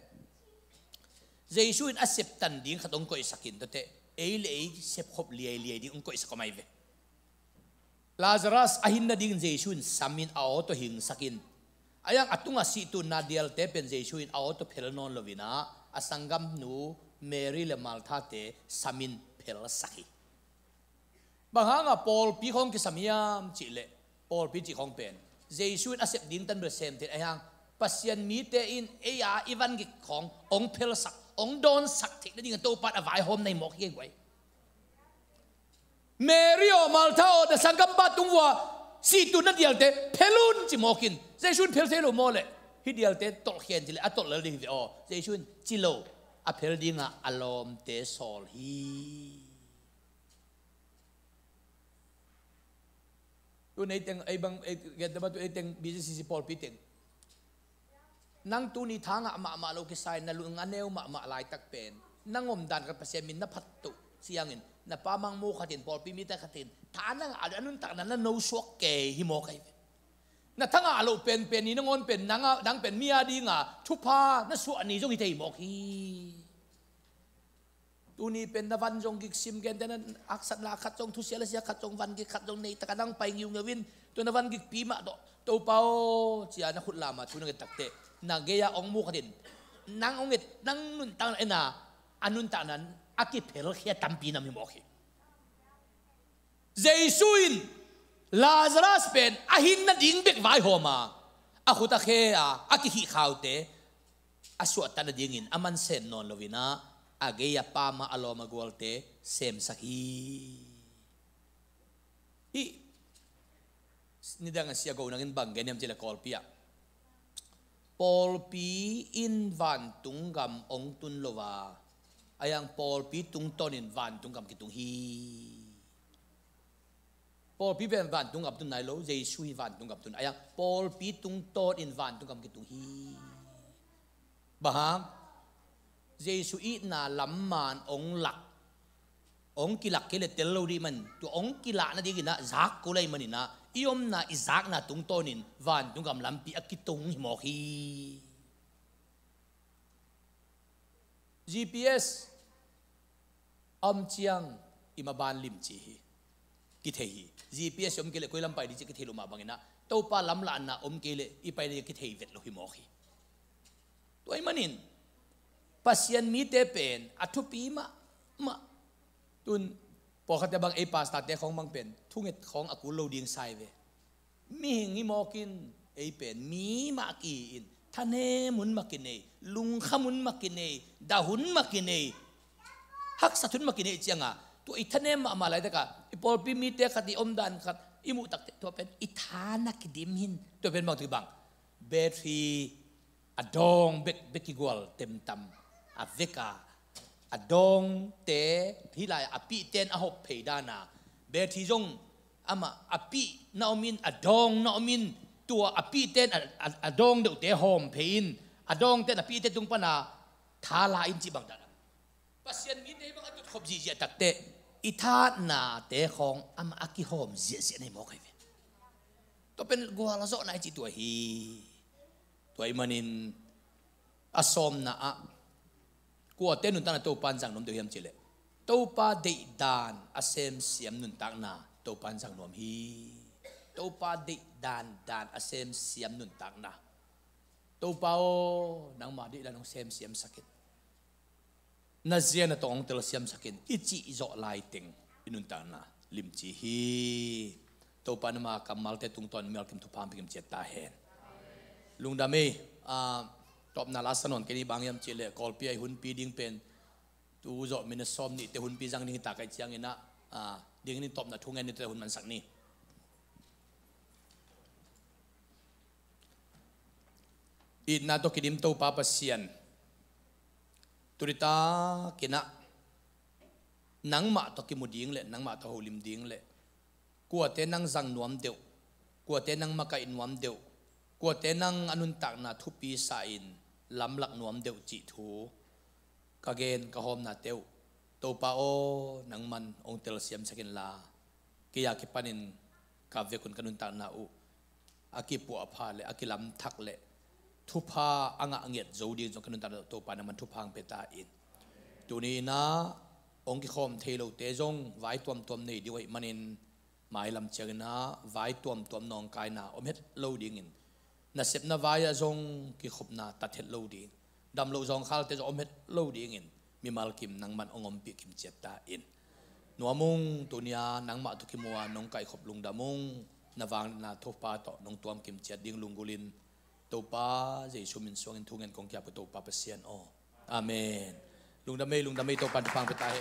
Giêsu in acceptan ding khatong ko isakin đó thế ei le ei sep khop li ei li ding ong ko isakomai ve Lazarus ahin na ding Jesus in samin a o to hing sakin ayang atunga si tu na dial te pen Jesus in a o to phel non lovina asangam nu Mary le Maltha te samin phel sakhi bahanga Paul pi khong ki samiam chi le Paul pi chi khong pen Jesus asep din tan ber sem te ayang pasien mi te in eya ivan gi khong ong phel sak ông don sắc thịt nó những tàu bắt ở vài hôm nay một hiền quậy Mary ở Malta ở sang cam bát tung vua si tu nó điều thế pelun chỉ một kinh Jesus pel thế lo mò lệ hi điều thế tổ khiển chỉ lệ à tổ lệ đi về ở Jesus chỉ lo à pel đi ngà alom thế sol hi tu này tiếng ai bang cái đó mà tu ai tiếng business si Paul Peter นังตูนีทางอะมามาลูกิสายนลุงอันเนวมามาลายตักเป็นนังอมดันกับเปเซมินนับพัตตุเสียงอินนับปามังโมขัดินปอลปิมิตขัดินฐานนังอาลอนนุนตักนั้นนูสวกเกฮิโมกัยนัทั้งอาโลเป็นเป็นนี่นังอนเป็นนังนังเป็นมีอยดีงะทุพานั่นสวนี่จงฮิเตฮิโมกีตูนีเป็นนวันจงกิกซิมเกนเดนอักษรลาขัดจงทุเสียลเสียขัดจงวันกิขัดจงในตะกันนังไปยิวเงวินตัวนวันกิกปีมาโตเปาเจียนัขุดลามาทุนเงตักเตะ nageya ong mukadin. Nang ungit, nang nuntang ina, anuntanan, aki pero kaya tampi na mimoki. Zeisuin, Lazarus pen, ahin na ding bekvay homa. Ako ta kaya, aki hikaute, aswata na dingin, aman sen non lovina, ageya pama alo magwalte, sem sahi. Hi. Nidang siya gaw nangin bang, ganyan sila kolpiya. Paul pi in van tunggam ong tun lova ayang Paul pi tung tonin van tunggam kitung hi. Paul pi ben van tunggam tun nai lo Jesus van tunggam tun. Ayang Paul pi tung ton in van tunggam kitung hi. Bahang Giêsu ít na lam man ông lạc ông kilak lạc tel lo đi man. Tu ông kilak lạc na đi gina na ko lai man ina na iom na izak na tung tonin van tung gam lampi akitung himo hi GPS om chiang imaban lim chi hi. Ki thei hi. Gps om kele koilam pai di ki thei luma bangina to pa lam la na om kele i pai di ki thei vet lo himo hi toy manin pasien mi te pen athupi ma ma, tun พอเขาจะบางไอปาสตาเตของบางเป็นทุ่งเอ็ดของอากูโลดิงไซเวมีหิงมีมอกินไอเป็นมีมากีอินท่านเฮมุนมากินเนลุงขมุนมากินเนดาหุนมากินเนฮักสัตุนมากินเนจียงอะตัวอีท่านเฮมามาอะไรตะกะอีพอปีมีเตะคดีอมดันคัดอีมุตักตัวเป็นอีทานักดิมหินตัวเป็นบางทีบางเบทีอดองเบกเบกิกวลเต็มตำอเวกา อดองเตฮิลายอปีเตนอหบเพดานาเบทีจงอามาอปีนาอมินอดองนาอมินตัวอปีเตนอดองเดือดเตหอมเพนอดองเตนอปีเตนตุงปนาทาลาอินจิบังดาปัสยันมีเดบางอดุขบจีจีตักเตอิทานาเตหองอามาอกิหอมเสียเสียในหมอกให้ตัวเป็นกัวละโซนไอจิตัวฮีตัวอิมันินอาสมนาอะ của tên nun tang to pan tiêu hiểm hiam lệ. To pa de dan asem siam nun tang na to pan jang nom hi. To pa de dan dan asem siam nun tang na. To pa o nang ma di la ông sem siam sakit. Na zia na tong tel siam ít ichi zo lai ting inun tang na, lim chi hi. To pa na ma kamal te tung ton mel kim tu pam kim chết ta hen. Lung đam mê a top na last non kini bang yam chile, call pi ai hun pi ding pen. Tu zo min som ni, te hun pi jang ni, ta kai chiang ina. A ding ni top na thung ni, te hun man sak ni. It na to kidim to pa pasian turita kina. Nang ma to ki mu ding le, nang ma to holim ding le. Kwa te nang zang nuam deu. Kwa te nang maka in nuam deu. Kwa te nang anun tak na thu pi sa in. ลำหลักหนวมเดียวจิทูกะเกนกะหอมนาเตียวตัวปาโอนังมันองเตลเซียมสกินลากิยากิปันินกาเวคุนกันุนตานาอุอากิปัวพาเลอากิลำทักเลทุพาอ่างอ่างเงียดโจดีจงกันุนตาตัวปานามันทุพังเปตาอินตัวนี้นะองกิคอมเทโลเตจงไว้ตัวมตัวนี้ด้วยมันินหมายลำเชียงนะไว้ตัวมตัวนองกายนะอมเฮ็ดโลดิงอิน na sep na vaya zong ki khop na ta thet lo ding dam lo zong khal te zo om het lo ding in mi mal kim nang man ongom pi kim chet ta in. Nuamung tunia nang ma tu ki mua, nong kai khop lung damung na wang na tho pa to, nong tuam kim chet ding lungulin to pa, jesu min song in thungen kong kya pa to pa pasian o. Amen. Lung damay lung damay to pan pang petahe